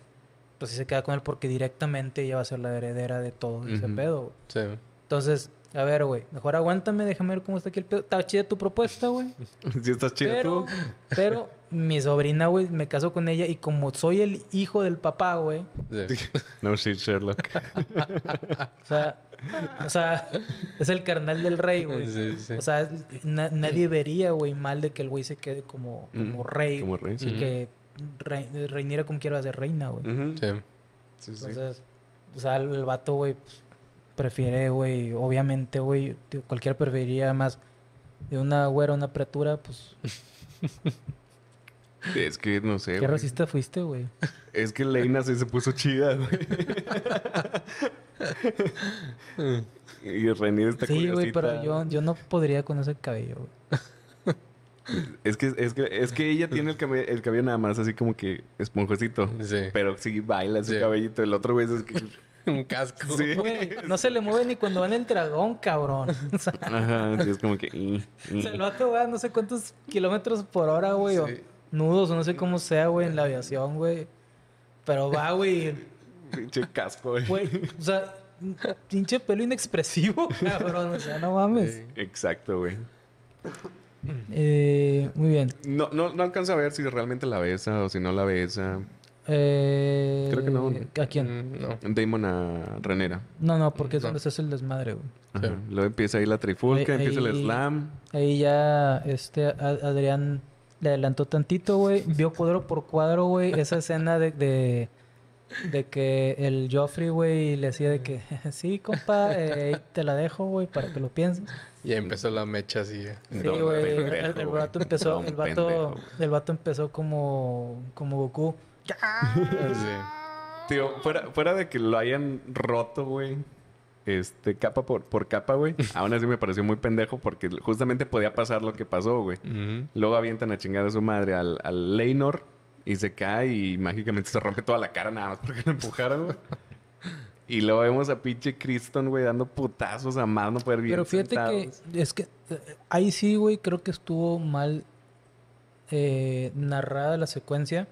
pues sí se queda con él porque directamente ella va a ser la heredera de todo ese Ujú. pedo, güey. Sí. Entonces, a ver, güey, mejor aguántame, déjame ver cómo está aquí el pedo. Está chida tu propuesta, güey. *laughs* si estás chido Pero, tú. pero *laughs* mi sobrina, güey, me caso con ella y como soy el hijo del papá, güey, sí. *laughs* No shit, Sherlock. o sea, o sea, es el carnal del rey, güey. Sí, sí. O sea, na- nadie vería, güey, mal de que el güey se quede como, como Mm, rey. como rey, Y sí. que rei- reiniera como quiera ser reina, güey. Sí. Sí, sí. Entonces, o sea, el, el vato, güey, pues, prefiere, güey, obviamente, güey, cualquiera preferiría más de una güera una apretura, pues, Es que no sé. ¿qué racista fuiste, güey? Es que Leina sí se puso chida, güey. *laughs* y Renir está Sí, güey, pero yo, yo no podría con ese cabello, güey. Es que, es que, es que ella tiene el cabello, el cabello nada más así como que esponjosito. Sí. Pero sí baila su Sí. cabellito. El otro güey es que... *laughs* Un casco. Sí. *laughs* Güey, no se le mueve ni cuando va en el dragón, cabrón. *laughs* O sea, Ajá, sí, es como que... y- y- o sea, el vato va no sé cuántos kilómetros por hora, güey, o nudos, o no sé cómo sea, güey, en la aviación, güey. Pero va, güey, Pinche casco, güey. güey, o sea, un pinche pelo inexpresivo, cabrón, o sea, no mames. Sí. Exacto, güey. Eh, muy bien. No, no, no alcanza a ver si realmente la besa o si no la besa. Eh, Creo que no. ¿A quién? Mm, No. Damon a Renera. No, no, porque es No. donde se hace el desmadre, güey. Ajá. Sí. Luego empieza ahí la trifulca, Ahí- empieza el slam. Ahí ya, este, Adrián le adelantó tantito, güey. Vio cuadro por cuadro, güey, esa *laughs* escena de, de, de que el Joffrey, güey, le decía de que, *laughs* sí, compa, eh, te la dejo, güey, para que lo pienses. Y empezó la mecha así. Sí, Don güey, el, el vato empezó, el vato, el vato empezó como, como Goku. Sí. Tío, fuera, fuera de que lo hayan roto, güey. Este, capa por, por capa, güey. *laughs* Aún así me pareció muy pendejo porque justamente podía pasar lo que pasó, güey. Luego avientan a chingar a su madre al, al Leinor y se cae y mágicamente se rompe toda la cara nada más porque lo empujaron, güey. Y luego vemos a pinche Criston, güey, dando putazos a más no poder bien Pero fíjate sentados. que es que eh, ahí sí, güey, creo que estuvo mal eh, narrada la secuencia.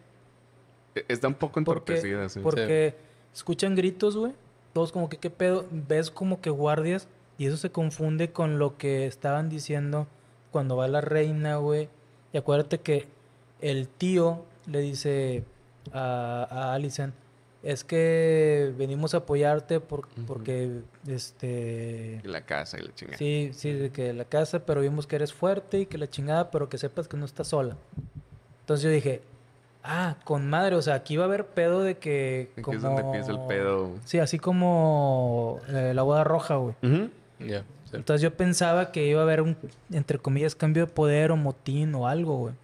E- Está un poco Porque, entorpecida, sí. porque escuchan gritos, güey. Todos como que qué pedo. Ves como que guardias y eso se confunde con lo que estaban diciendo cuando va la reina, güey. Y acuérdate que el tío le dice a, a Alicent, es que venimos a apoyarte por- porque este la casa y la chingada. Sí, sí, de que la casa, pero vimos que eres fuerte y que la chingada, pero que sepas que no estás sola. Entonces yo dije, ah, con madre, o sea, aquí va a haber pedo de que Aquí como... es donde empieza el pedo. Sí, así como eh, la boda roja, güey. Ujú. Ya. sí. Entonces yo pensaba que iba a haber un, entre comillas, cambio de poder o motín o algo, güey.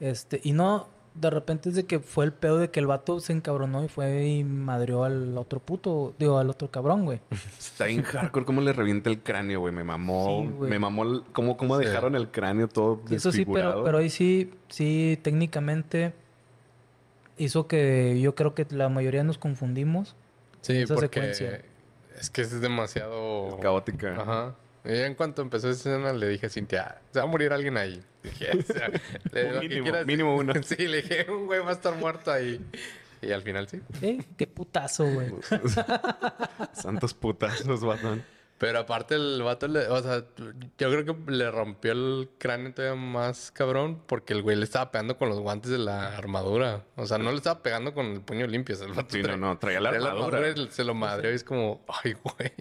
Este, y no, de repente es de que fue el pedo de que el vato se encabronó y fue y madreó al otro puto, digo, al otro cabrón, güey. *laughs* Está bien hardcore cómo le revienta el cráneo, güey. Me mamó. Sí, güey. me mamó el- cómo, cómo Sí. dejaron el cráneo todo Eso sí, pero, desfigurado. pero ahí sí, sí, técnicamente hizo que yo creo que la mayoría nos confundimos. Sí, esa porque secuencia. es que es demasiado... Caótica. Ajá. Y en cuanto empezó esa escena, le dije a Cintia, se va a morir alguien ahí. Dije, o sea, *laughs* le- lo que Mínimo, quieras- mínimo uno. *laughs* Sí, le dije, un güey va a estar muerto ahí. Y al final sí. ¿Eh? Qué putazo, güey. *laughs* Santos putazos, Batman. Pero aparte el vato, le, o sea, yo creo que le rompió el cráneo todavía más cabrón porque el güey le estaba pegando con los guantes de la armadura. O sea, no le estaba pegando con el puño limpio. o sea, el vato Sí, no, traía- no, traía la traía armadura. y se lo madreó y es como, ay, güey.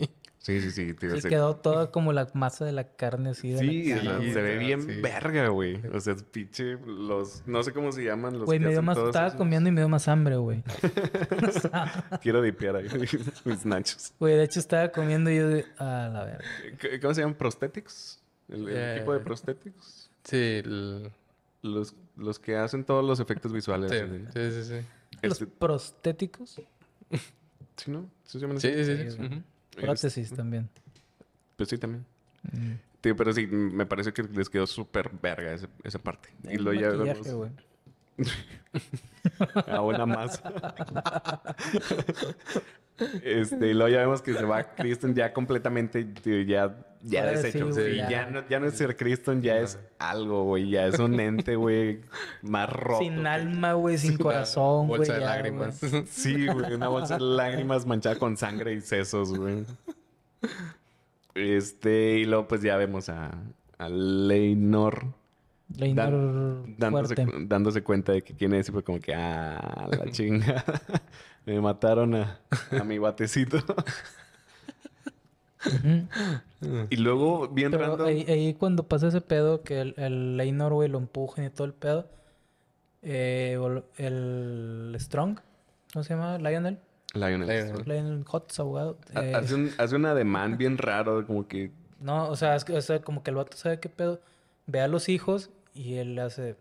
Sí, sí, sí. te iba a Sí, decir. quedó toda como la masa de la carne así. De Sí, la sí, se ve sí. bien verga, güey. O sea, es pinche los... No sé cómo se llaman los Güey, que me dio más... Estaba esos. comiendo y me dio más hambre, güey. *laughs* O sea, *laughs* Quiero dipear ahí *laughs* mis nachos. Güey, de hecho estaba comiendo y yo de... A la verga. ¿Qué- ¿Cómo se llaman? ¿Prosthetics? ¿El, el Eh. equipo de prosthetics? Sí, el- Los, los que hacen todos los efectos visuales. sí, sí, sí, sí. Los Este- prostéticos. ¿Sí, no? ¿Sí se llaman Sí, así? sí, Sí, sí. sí. Ujú. Prótesis también. Pues sí, también. Mm. Pero sí, me parece que les quedó súper verga esa parte. Y lo ya vemos güey. *laughs* a una más. *laughs* este, y luego ya vemos que se va Kristen ya completamente, ya, ya deshecho. sí, Sí, güey, ya. ya. no, ya no es ser Kristen, ya es algo, güey. Ya es un ente, güey, más roto. Sin que- alma, güey, sin corazón, güey. Bolsa de ya, lágrimas. güey. *laughs* Sí, güey, una bolsa de lágrimas manchada con sangre y sesos, güey. Este, y luego pues ya vemos a, a Leinor Dan- dándose, dándose cuenta de que quién es y fue como que, ah, la *laughs* chinga. Me mataron a, a mi batecito. Y luego, bien Pero random, ahí, ahí cuando pasa ese pedo, que el, el Leinor, güey, lo empujan y todo el pedo. eh, el Strong, ¿cómo se llama? Lionel. Lionel. Lionel. Lionel Hotz, abogado. Eh, Hace un, hace un ademán bien raro, como que... No, o sea, es que, o sea, como que el vato sabe qué pedo. Ve a los hijos y él le hace.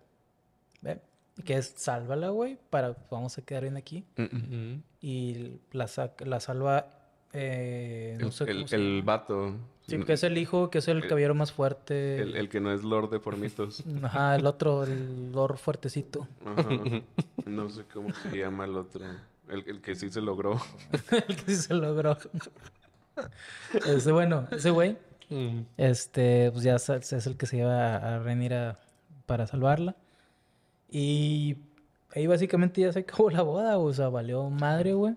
Que es sálvala, güey, para vamos a quedar bien aquí. mm, mm. Y la, la salva. eh, no el, sé el- cómo el llama. vato. Sí, que es el hijo, que es el el- caballero más fuerte. El, el que no es Lord de Formitos. *laughs* Ajá, el otro, el Lord fuertecito. Ajá. *laughs* No sé cómo se llama el otro. El, el que sí se logró. *laughs* el que sí se logró. ese, bueno, ese güey. Ujú. Este, pues ya es el que se lleva a, a Rhaenyra para salvarla. Y ahí básicamente ya se acabó la boda, o sea, valió madre, güey.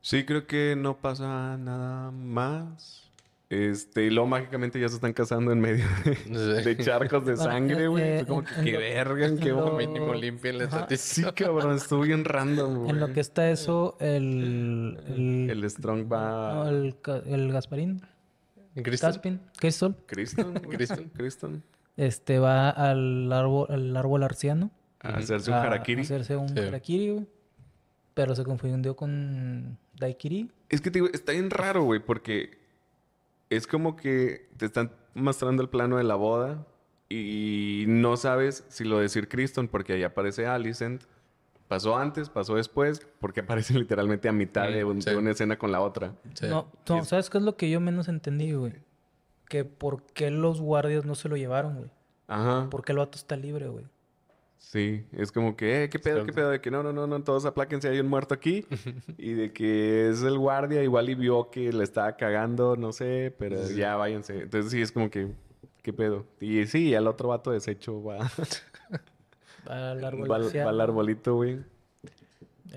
Sí, creo que no pasa nada más. Este, y luego mágicamente ya se están casando en medio de, *laughs* Sí. de charcos de sangre, güey. eh, Fue como que qué lo- verga, en qué lo- Mínimo limpienle Ajá. tantito. Sí, *laughs* cabrón, estuvo bien random, güey. En lo que está eso, el. El, El Strong va... no, el, el Gasparín, ¿Cristo? Caspin, Crystal. Este va al árbol, al árbol arciano. A hacerse un a harakiri. hacerse un Sí. harakiri, güey. Pero se confundió con Daikiri. Es que te digo, está bien raro, güey, porque es como que te están mostrando el plano de la boda y no sabes si lo decir Criston porque ahí aparece Alicent. Pasó antes, pasó después, porque aparece *laughs* literalmente a mitad de, un- sí. de una escena con la otra. Sí. No, no, ¿sabes qué es lo que yo menos entendí, güey? Que por qué los guardias no se lo llevaron, güey. Ajá. ¿Por qué el vato está libre, güey? Sí, es como que, eh, ¿qué pedo, qué pedo? De que no, no, no, no, todos apláquense, hay un muerto aquí. *laughs* y de que es el guardia, igual y vio que le estaba cagando, no sé, pero Sí. ya váyanse. Entonces sí, es como que, ¿qué pedo? Y sí, al otro vato deshecho va, *laughs* Al va, al- arciano. va al arbolito, güey.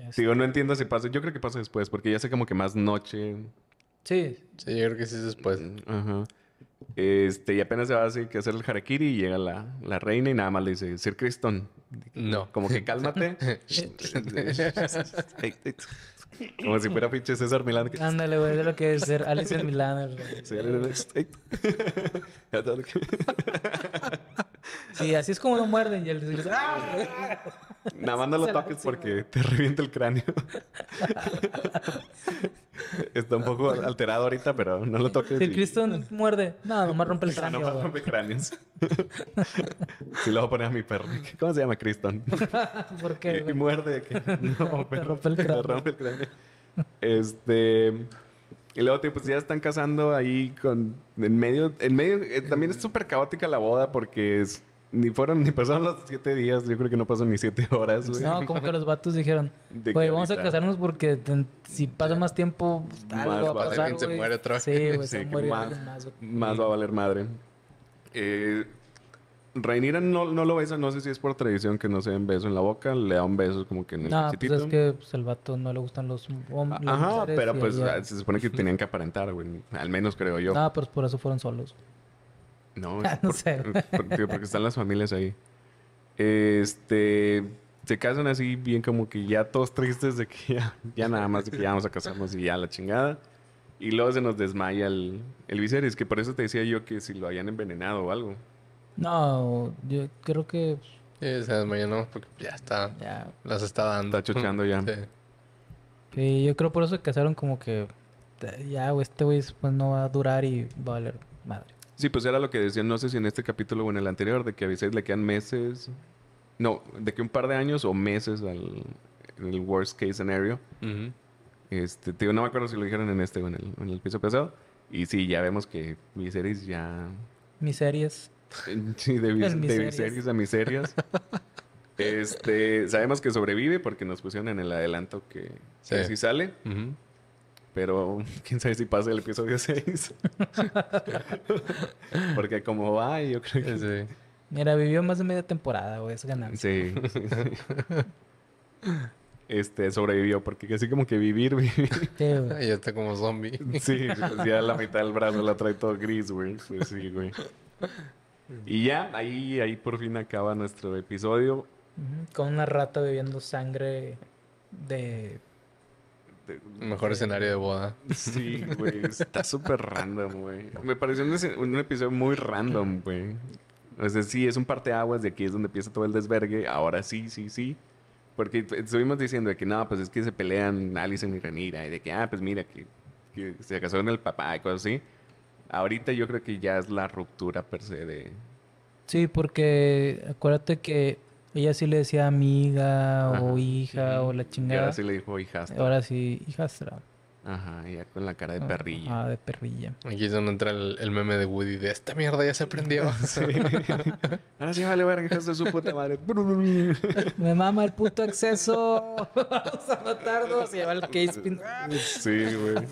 Este, Digo, no entiendo si pasa, yo creo que pasa después, porque ya sé como que más noche. Sí, Sí, yo creo que sí es después. Ajá. Este, y apenas se va a hacer que hacer el harakiri y llega la, la reina y nada más le dice, Sir Criston. No. Como que cálmate. *laughs* Como si fuera pinche César Milán. ándale, güey, de lo que es ser Alice en Milán. *laughs* Sí, así es como lo muerden y él dice, ¡ah! Nada más no lo toques porque te revienta el cráneo. Está un poco alterado ahorita, pero no lo toques. Si el y- Cristo muerde, no, nomás rompe el *laughs* no cráneo. más güey. rompe cráneos. Sí, lo voy a poner a mi perro. ¿Cómo se llama Criston? *laughs* ¿Por qué? Y, muerde. Que... No, *laughs* pero rompe el cráneo. rompe el cráneo. Este. Y luego, pues ya están casando ahí con. En medio. En medio. eh, también es súper caótica la boda porque es. Ni fueron, ni pasaron los siete días. Yo creo que no pasan ni siete horas, güey. No, como que los vatos dijeron, güey, vamos a casarnos porque ten- si pasa más tiempo, Más algo va a va a pasar, alguien se güey. muere otra vez. Sí, güey, Sí, se que muere más- más, güey. Más va a valer madre. Eh, Rhaenyra no, no lo besa, no sé si es por tradición que no se den beso en la boca, le da un beso como que en el No, pues es que pues, el vato no le gustan los hombres. Ajá, pero pues ah, se supone que tenían que aparentar, güey. Al menos creo yo. No, pues por eso fueron solos. No, *laughs* No es por- sé, porque, porque están las familias ahí. Este, se casan así bien como que ya todos tristes de que ya, ya nada más de que ya vamos a casarnos y ya la chingada. Y luego se nos desmaya el, el Viserys, que por eso te decía yo que si lo habían envenenado o algo. No, yo creo que Sí, se desmayó, porque ya está. ya. Las está dando. Está chocheando ya. Sí. Sí, yo creo por eso se casaron como que ya, este güey pues no va a durar y va a valer madre. Sí, pues era lo que decían, no sé si en este capítulo o en el anterior, de que a Viserys le quedan meses. No, de que un par de años o meses al en el worst case scenario. Ujú. Este, te digo, no me acuerdo si lo dijeron en este o en el, en el piso pasado. Y sí, ya vemos que Viserys ya... Mis series. *laughs* Sí, de, vis- El de miserias. Viserys a miserias. *laughs* este, sabemos que sobrevive porque nos pusieron en el adelanto que que Sí. sí sale. Ujú. Pero *laughs* quién sabe si pasa el episodio 6. *laughs* porque como va, yo creo que... Sí. Mira, vivió más de media temporada, güey, es ganancia. Sí. sí, sí. Este, sobrevivió porque así como que vivir, vivir. Sí, Ya está como zombie. Sí, pues ya la mitad del brazo la trae todo gris, güey. Pues sí, güey. Y ya, ahí, ahí por fin acaba nuestro episodio. Con una rata bebiendo sangre de... Mejor escenario de boda. Sí, güey. *laughs* Está súper random, güey. Me pareció un, un episodio muy random, güey. O sea, sí, es un parteaguas de aquí es donde empieza todo el desvergue. Ahora sí, sí, sí. Porque estuvimos diciendo de que no, pues es que se pelean Alison y Renira. Y de que, ah, pues mira, que, que se casó con el papá y cosas así. Ahorita yo creo que ya es la ruptura per se de... Sí, porque acuérdate que ella sí le decía amiga Ajá. o hija o la Y chingada. ahora sí le dijo hijastra. Ahora sí, hijastra. Ajá, ya con la cara de perrilla. Ah, de perrilla. Aquí es donde entra el, el meme de Woody de esta mierda ya se prendió. *laughs* *laughs* Ahora sí vale verga, hijos de su puta madre. *laughs* Me mama el puto acceso. Vamos a matarnos. Y lleva el case pin. Sí, güey.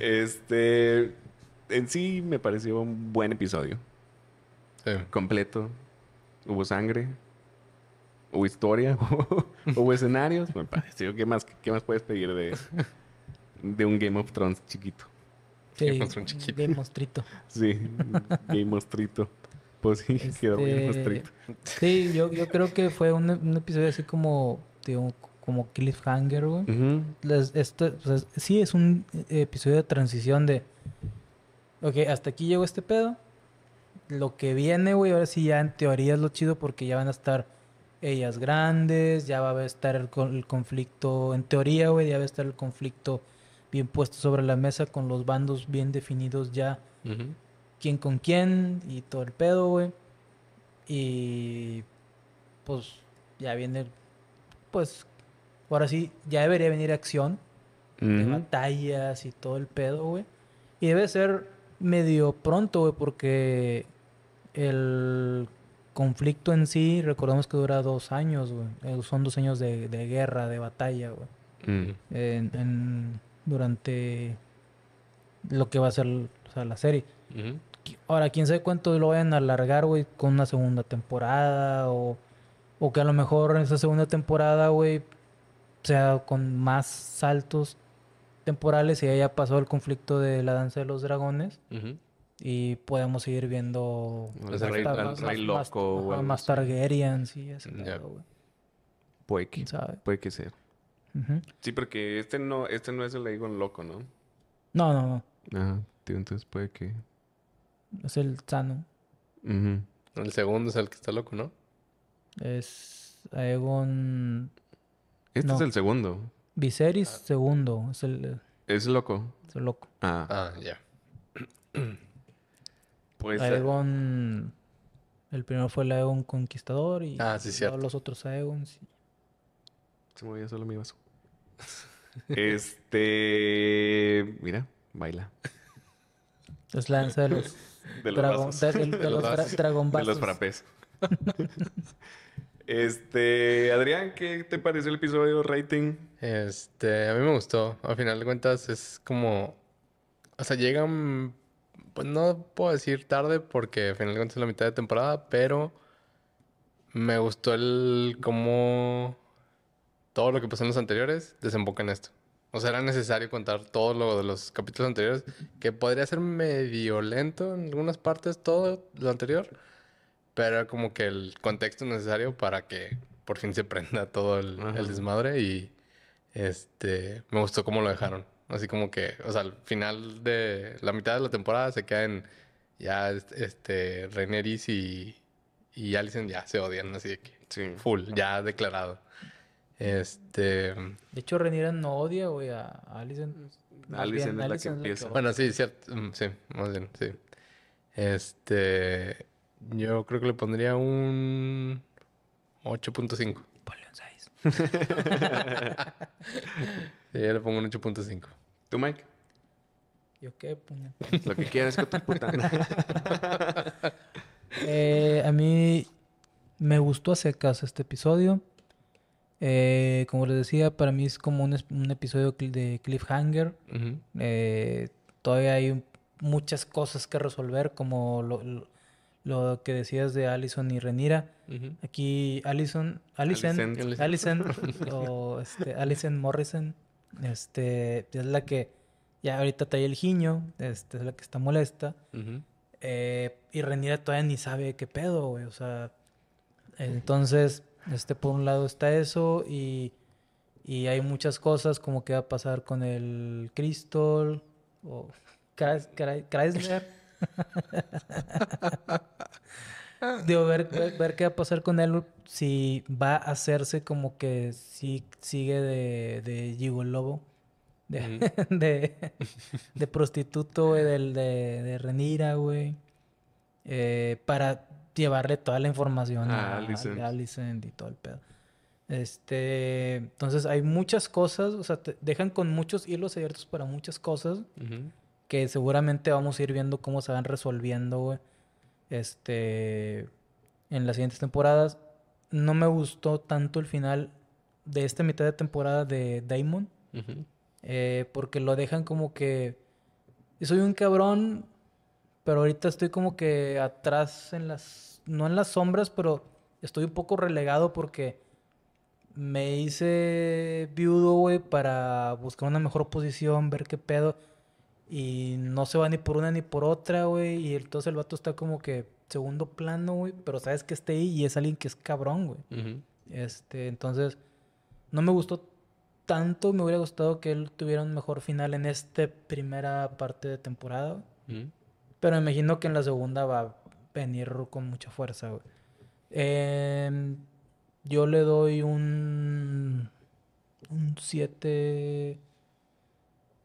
Este. En sí me pareció un buen episodio. Sí. Completo. Hubo sangre. Hubo historia. *laughs* hubo escenarios. Me pareció. ¿Qué más, qué más puedes pedir de, de un Game of Thrones chiquito? Sí, Game of Thrones chiquito. de monstruito. Sí, Game Mostrito. Pues sí, quedó bien Este, mostrito. Sí, yo, yo creo que fue un, un episodio así como, digo, como cliffhanger, güey. Les- esto, o sea, sí, es un episodio de transición de. Ok, hasta aquí llegó este pedo. Lo que viene, güey, ahora sí ya en teoría es lo chido porque ya van a estar ellas grandes, ya va a estar el, el conflicto, en teoría, güey, ya va a estar el conflicto bien puesto sobre la mesa con los bandos bien definidos ya quién con quién y todo el pedo, güey. Y pues ya viene, pues ahora sí, ya debería venir acción de batallas y todo el pedo, güey. Y debe ser medio pronto, güey, porque el conflicto en sí, recordemos que dura dos años, güey. Eh, Son dos años de, de guerra, de batalla, güey. Mm. En, en- durante lo que va a ser o sea, la serie. Ahora, quién sabe cuánto lo vayan a alargar, güey, con una segunda temporada o, o que a lo mejor en esa segunda temporada, güey, sea con más saltos temporales y haya pasado el conflicto de la danza de los dragones. Y podemos seguir viendo El más rey- el más- rey más- loco más así. Targaryens y ese güey. Puede que, puede que sea. Sí, porque este no, este no es el Aegon loco, ¿no? No, no, no. Ajá, tío, entonces puede que. Es el sano. El segundo es el que está loco, ¿no? Es Aegon Este No. es el segundo. Viserys segundo. Es el, Es loco. es el loco. Ah, Ah, ya. *clears throat* pues. eh, Aegon. El primero fue el Aegon Conquistador y Ah, sí, todos cierto. los otros Aegons. y- Se movía solo mi vaso. *laughs* este. Mira, baila. Es la danza de los... *laughs* De los dragón- vasos. de, de- de De los los De los frappés. *laughs* este, Adrián, ¿qué te pareció el episodio rating? Este, a mí me gustó. Al final de cuentas es como, o sea, llegan, pues no puedo decir tarde porque al final de cuentas es la mitad de temporada, pero me gustó el cómo todo lo que pasó en los anteriores desemboca en esto. O sea, era necesario contar todo lo de los capítulos anteriores, que podría ser medio lento en algunas partes, todo lo anterior, pero era como que el contexto necesario para que por fin se prenda todo el, el desmadre y este me gustó cómo lo dejaron. Así como que, o sea, al final de la mitad de la temporada se queda en ya este Rhaenyra y, y Alicent ya se odian, así de que Sí. full, ya declarado. Este, De hecho, Rhaenyra no odia, güey, a a Alicent. Más Alicent bien, es la que empieza. bueno, sí, cierto, mm, sí, más bien, sí. Este, yo creo que le pondría un 8.5. Ponle un 6. *laughs* Sí, yo le pongo un 8.5. ¿Tú, Mike? ¿Yo qué? puño? Lo que quieras con tu puta. *laughs* Eh, a mí me gustó a secas este episodio. Eh, como les decía, para mí es como un, episodio de cliffhanger. Eh, todavía hay muchas cosas que resolver, como lo, lo- lo que decías de Allison y Renira. Aquí Allison, Allison, Alicent. Allison, o este, Allison Morrison, este, es la que ya ahorita trae el giño, este, es la que está molesta. Eh, y Renira todavía ni sabe qué pedo, güey. O sea, entonces, este, por un lado está eso y, y hay muchas cosas como qué va a pasar con el Crystal o Chrysler. *laughs* Digo, ver, ver, ver qué va a pasar con él si va a hacerse como que si sigue de, de gigolobo, de, *laughs* de, de prostituto, güey, del, de, de Renira, güey, eh, para llevarle toda la información A a, Alicent. a Alicent y todo el pedo. Este, entonces hay muchas cosas, o sea, te dejan con muchos hilos abiertos para muchas cosas que seguramente vamos a ir viendo cómo se van resolviendo, güey. Este, en las siguientes temporadas. No me gustó tanto el final de esta mitad de temporada de Damon, eh, porque lo dejan como que soy un cabrón, pero ahorita estoy como que atrás en las, no en las sombras, pero estoy un poco relegado porque me hice viudo, güey, para buscar una mejor posición, ver qué pedo. Y no se va ni por una ni por otra, güey. Y entonces el vato está como que segundo plano, güey. Pero sabes que esté ahí y es alguien que es cabrón, güey. Este, entonces, no me gustó tanto. Me hubiera gustado que él tuviera un mejor final en esta primera parte de temporada. Pero me imagino que en la segunda va a venir con mucha fuerza, güey. Em, yo le doy un. Un 7.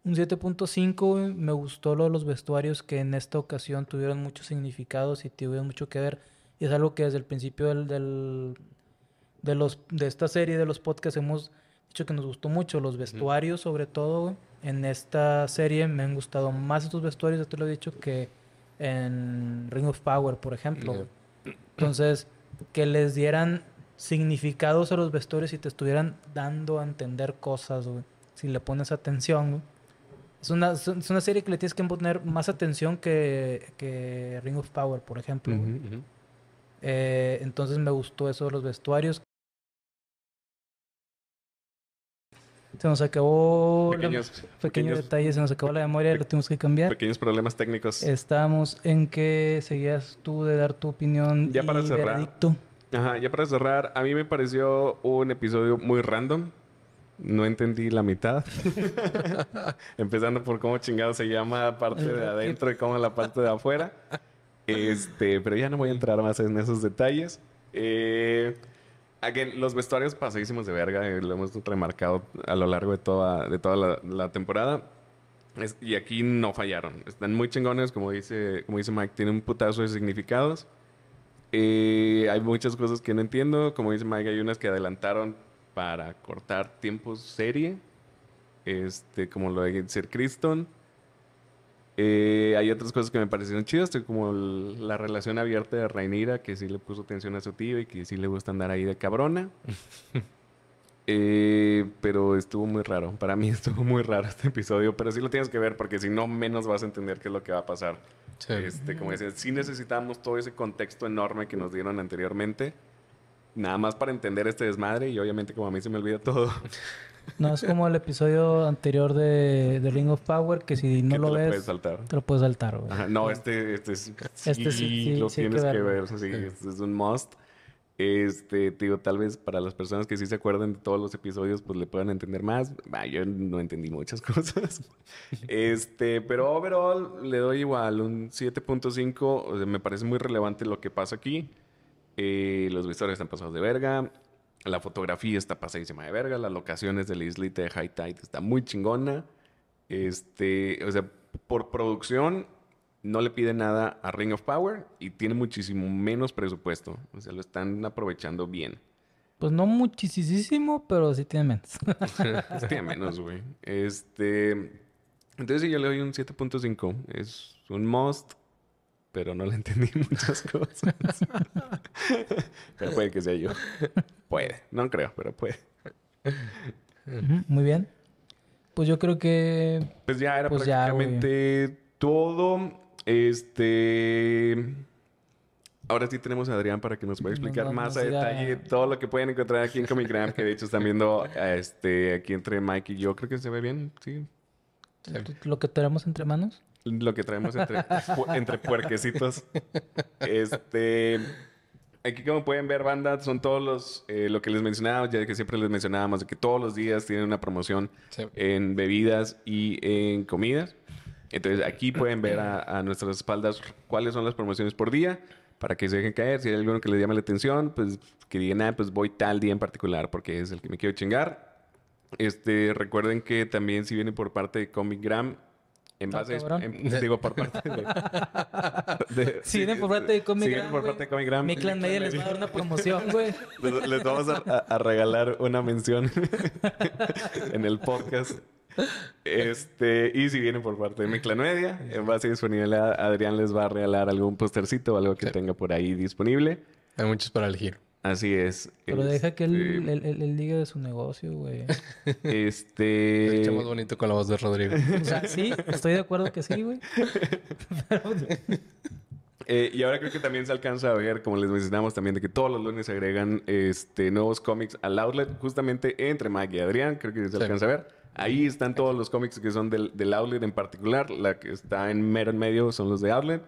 Un 7.5, güey. Me gustó lo de los vestuarios que en esta ocasión tuvieron muchos significados y tuvieron mucho que ver. Y es algo que desde el principio del, del- de, los, de esta serie, de los podcasts, hemos dicho que nos gustó mucho. Los vestuarios, sobre todo. En esta serie me han gustado más estos vestuarios, ya te lo he dicho, que en Ring of Power, por ejemplo. Entonces, que les dieran significados a los vestuarios y te estuvieran dando a entender cosas, güey. Si le pones atención, güey. Es una, es una serie que le tienes que poner más atención que, que Ring of Power, por ejemplo. Eh, entonces me gustó eso de los vestuarios. Se nos acabó la- Pequeños, pequeño pequeños, detalle, se nos acabó la memoria, lo tuvimos que cambiar. pequeños problemas técnicos. Estábamos en que seguías tú de dar tu opinión Ya para cerrar. veredicto. Ajá, ya para cerrar, a mí me pareció un episodio muy random. No entendí la mitad. *laughs* Empezando por cómo chingado se llama la parte de adentro y cómo la parte de afuera. Este, pero ya no voy a entrar más en esos detalles. Eh, again, los vestuarios pasadísimos de verga, eh, lo hemos remarcado a lo largo de toda, de toda la, la temporada. Es- y aquí no fallaron. Están muy chingones, como dice, como dice Mike, tienen un putazo de significados. Eh, hay muchas cosas que no entiendo. Como dice Mike, hay unas que adelantaron para cortar tiempos serie. Este, como lo de Sir Criston. Eh, hay otras cosas que me parecieron chidas, como el- la relación abierta de Rainira, que sí le puso atención a su tío y que sí le gusta andar ahí de cabrona. *laughs* Eh, pero estuvo muy raro. Para mí *laughs* estuvo muy raro este episodio, pero sí lo tienes que ver porque si no, menos vas a entender qué es lo que va a pasar. Sí. Este, como decía, sí necesitamos todo ese contexto enorme que nos dieron anteriormente. Nada más para entender este desmadre y obviamente como a mí se me olvida todo. No es como el episodio anterior de, de Ring of Power, que si no que lo te lo ves, puedes saltar. te lo puedes saltar, güey. Ajá, no, este, este, sí, Este sí, sí, lo sí hay que tienes que, ver. Sí, este es un must. Este, te digo, tal vez para las personas que sí se acuerdan de todos los episodios, pues le puedan entender más. Bah, yo no entendí muchas *laughs* cosas. este, pero overall le doy igual un 7.5. O sea, me parece muy relevante lo que pasa aquí. Eh, los visuales están pasados de verga. La fotografía está pasadísima de verga. Las locaciones de la islita de High Tide está muy chingona. Este, o sea, por producción no le pide nada a Ring of Power y tiene muchísimo menos presupuesto. O sea, lo están aprovechando bien. Pues no muchísimo, pero sí tiene menos. *laughs* Pues tiene menos, güey. Este, entonces sí, yo le doy un 7.5. Es un must, pero no le entendí *laughs* muchas cosas. *laughs* pero puede que sea yo. Puede. No creo, pero puede. Muy bien. Pues yo creo que Pues ya era Pues ya, prácticamente todo. Este. Ahora sí tenemos a Adrián para que nos pueda explicar nos- más nos a detalle todo lo que pueden encontrar aquí en Comic Gram, que de hecho están viendo este, aquí entre Mike y yo. Creo que se ve bien, sí. lo que tenemos entre manos. Lo que traemos entre, entre puerquecitos. Este. Aquí, como pueden ver, banda, son todos los. eh, lo que les mencionaba, ya que siempre les mencionábamos, de que todos los días tienen una promoción Sí. en bebidas y en comidas. Entonces, aquí pueden ver a, a nuestras espaldas cuáles son las promociones por día para que se dejen caer. Si hay alguno que les llame la atención, pues que digan, ah, pues voy tal día en particular porque es el que me quiero chingar. Este, recuerden que también si vienen por parte de Comic Gram, en base, en- digo, por parte de... *laughs* de- Si vienen por parte de Comic si Gram, por parte de Comic Gram, Mi clan media les va a dar una promoción, güey. *laughs* les, les vamos a, a- a regalar una mención *laughs* en el podcast. Este, y si vienen por parte de mi clan media, en base disponible, Adrián les va a regalar algún postercito o algo que Sí. tenga por ahí disponible. Hay muchos para elegir. Así es. Pero deja que él, Este, él, él- él diga de su negocio, güey. Este. escucha más bonito con la voz de Rodrigo. O sea, sí, estoy de acuerdo que sí, güey. *laughs* Eh, y ahora creo que también se alcanza a ver, como les mencionamos también, de que todos los lunes se agregan este, nuevos cómics al outlet, justamente entre Mike y Adrián, creo que se Sí. alcanza a ver. Ahí están todos los cómics que son del, del outlet en particular. La que está en mero en medio son los de outlet.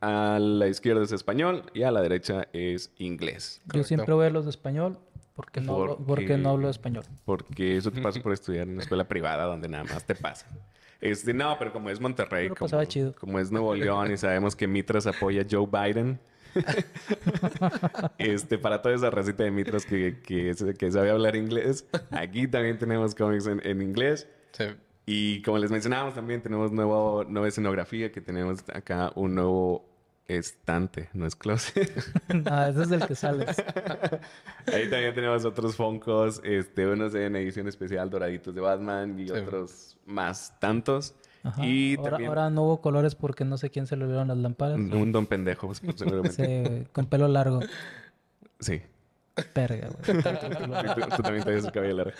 A la izquierda es español y a la derecha es inglés. Yo Correcto. siempre voy a los de español porque no, hablo- Porque- porque no hablo español. Porque eso te pasa por estudiar en una escuela privada donde nada más te pasa. Este, no, pero como es Monterrey, como, chido. como es Nuevo León y sabemos que Mitras apoya a Joe Biden. *laughs* este, para toda esa racita de Mitras que, que, que sabe hablar inglés, aquí también tenemos cómics en, en inglés. Sí. Y como les mencionábamos, también tenemos nuevo, nueva escenografía, que tenemos acá un nuevo estante, no es closet. *laughs* Ah, ese es el que sales. *laughs* Ahí también tenemos otros Funkos, este, unos en edición especial doraditos de Batman y Sí. otros más tantos. Ajá. Y ahora, también ahora no hubo colores porque no sé quién se le olvidaron las lámparas. un, don pendejo, *laughs* pues, seguramente. Sí, con pelo largo. Sí. Perga, güey. *laughs* Tú, tú también traes el cabello largo.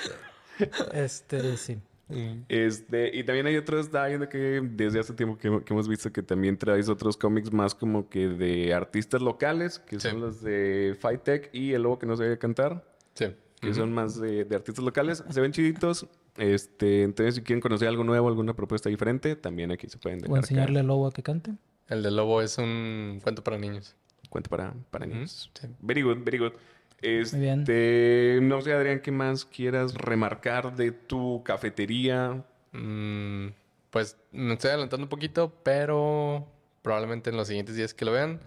Este, sí. Mm. Este, y también hay otros, estaba viendo que desde hace tiempo que, que hemos visto que también traes otros cómics más como que de artistas locales, que Sí. son los de Fight Tech y El Lobo que no sabía cantar. Sí. que son más de, de artistas locales. Se ven chiditos. Este, entonces, si quieren conocer algo nuevo, alguna propuesta diferente, también aquí se pueden O dejar enseñarle al lobo a que cante. El de Lobo es un cuento para niños. caer. Cuenta para, para niños. Sí. Very good, very good. Este, bien. no sé, Adrián, ¿qué más quieras remarcar de tu cafetería? Mm, pues me estoy adelantando un poquito, pero probablemente en los siguientes días que lo vean,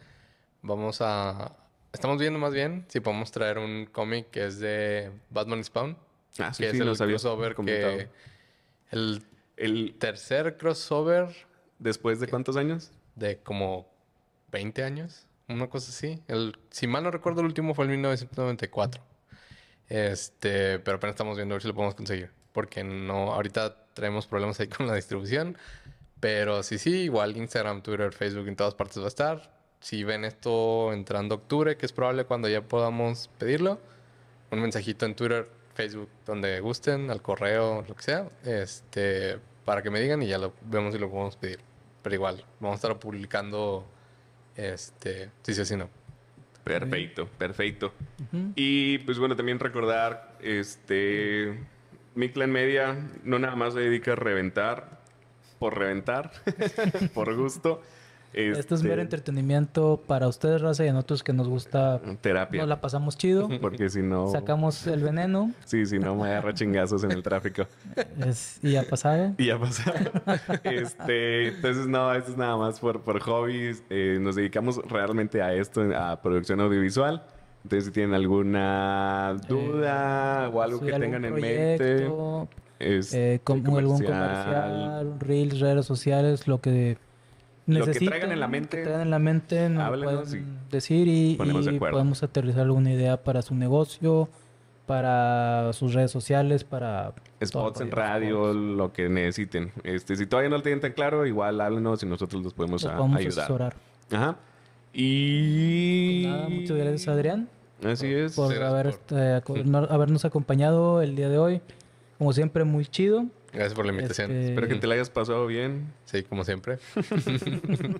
vamos a... Estamos viendo más bien si podemos traer un cómic que es de Batman Spawn, Ah, sí, que sí, es el habías crossover que... El El, tercer crossover ¿Después de cuántos años? de como 20 años, una cosa así. El, si mal no recuerdo, el último fue en 1994. Este, pero apenas estamos viendo a ver si lo podemos conseguir. Porque no, ahorita traemos problemas ahí *laughs* con la distribución. Pero sí, sí, igual Instagram, Twitter, Facebook, en todas partes va a estar. Si ven esto entrando octubre, que es probable cuando ya podamos pedirlo, un mensajito en Twitter, Facebook, donde gusten, al correo, lo que sea, este, para que me digan y ya lo vemos y lo podemos pedir. Pero igual, vamos a estar publicando, este, sí, sí, sí, no. Perfecto, perfecto. Y pues bueno, también recordar, este, mi clan media no nada más se dedica a reventar por reventar, *laughs* por gusto. Esto es Este, mero entretenimiento para ustedes, raza, y a nosotros que nos gusta, Terapia. nos la pasamos chido. *laughs* Porque si no, Sacamos el veneno sí, si no me agarra chingazos en el tráfico. *laughs* es- y ya pasado. Y ya pasó. *laughs* este, entonces, no, esto es nada más por, por hobbies. Eh, nos dedicamos realmente a esto, a producción audiovisual. Entonces, si tienen alguna duda o algo que algún tengan en mente, este, eh, como algún comercial, comercial, reels, redes sociales, lo que Lo que traigan en la mente, que traigan en la mente, nos háblenos pueden decir y, ponemos de y acuerdo. podemos aterrizar alguna idea para su negocio, para sus redes sociales, para todo spots en radio, lo que necesiten. Este, si todavía no lo tienen tan claro, igual háblenos y nosotros los podemos Los a- podemos ayudar. asesorar. Ajá. Y... Pues Nada, muchas gracias Adrián Así es. por, haber, por- este, habernos acompañado el día de hoy. Como siempre, muy chido. Gracias por la invitación. Este, Espero que te la hayas pasado bien. Sí, como siempre. *laughs*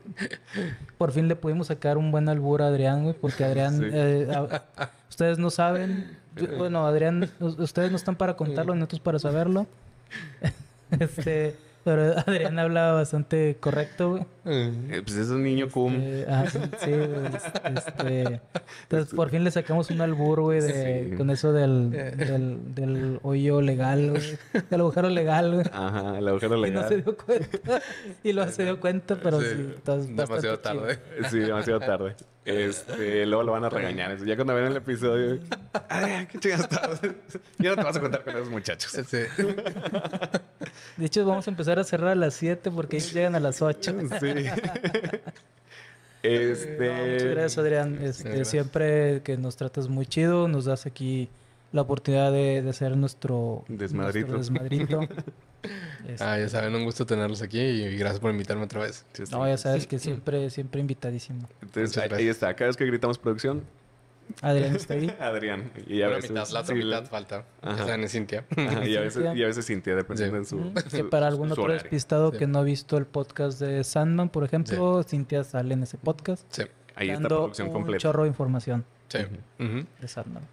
Por fin le pudimos sacar un buen albur a Adrián, güey, porque Adrián, Sí. eh, a- ustedes no saben, yo- bueno, Adrián, ustedes no están para contarlo, nosotros para saberlo. *laughs* este, pero Adrián habla bastante correcto, güey. Eh, pues es un niño cum. Eh, ah, sí, este, entonces por fin le sacamos un albur, güey, de, Sí. con eso del, del, del hoyo legal, güey, del agujero legal, güey. Ajá, el agujero Y no se legal. dio cuenta. Y luego se dio cuenta, pero sí, Sí, está demasiado bastante chido. tarde. Sí, demasiado tarde. Este, luego lo van a regañar. Ya cuando ven el episodio, ay, qué chingados estabas?" Ya no te vas a contar con esos muchachos. Sí. De hecho, vamos a empezar a cerrar a las 7 porque ellos llegan a las 8. Sí. Este. Muchas gracias, Adrián. Este, gracias. Siempre que nos tratas muy chido, nos das aquí la oportunidad de, de hacer nuestro Desmadrito. nuestro desmadrito. *laughs* Este, Ah, ya saben, un gusto tenerlos aquí y gracias por invitarme otra vez. Sí, no, ya sabes que siempre, siempre invitadísimo. Entonces, ahí, está. Cada vez que gritamos producción, Adrián está ahí. *laughs* Adrián. Y a Una veces. mitad, la otra sí, mitad falta. Ajá. Ya saben, es Cintia. *laughs* Ajá, y, a veces, Cintia. y a veces Cintia, dependiendo Sí. en su. Que su- para algún su otro despistado Sí. que no ha visto el podcast de Sandman, por ejemplo, Cintia sale en ese podcast. Sí. Ahí está dando producción un completa. chorro de información Sí. De Sandman.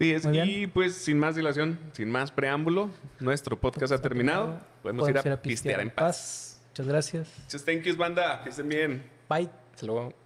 Sí, es, y pues sin más dilación, sin más preámbulo, nuestro podcast ha terminado. Podemos, ir, a pistear en paz. Muchas gracias. Muchas thank yous, banda. Que estén bien. Bye. Hasta luego.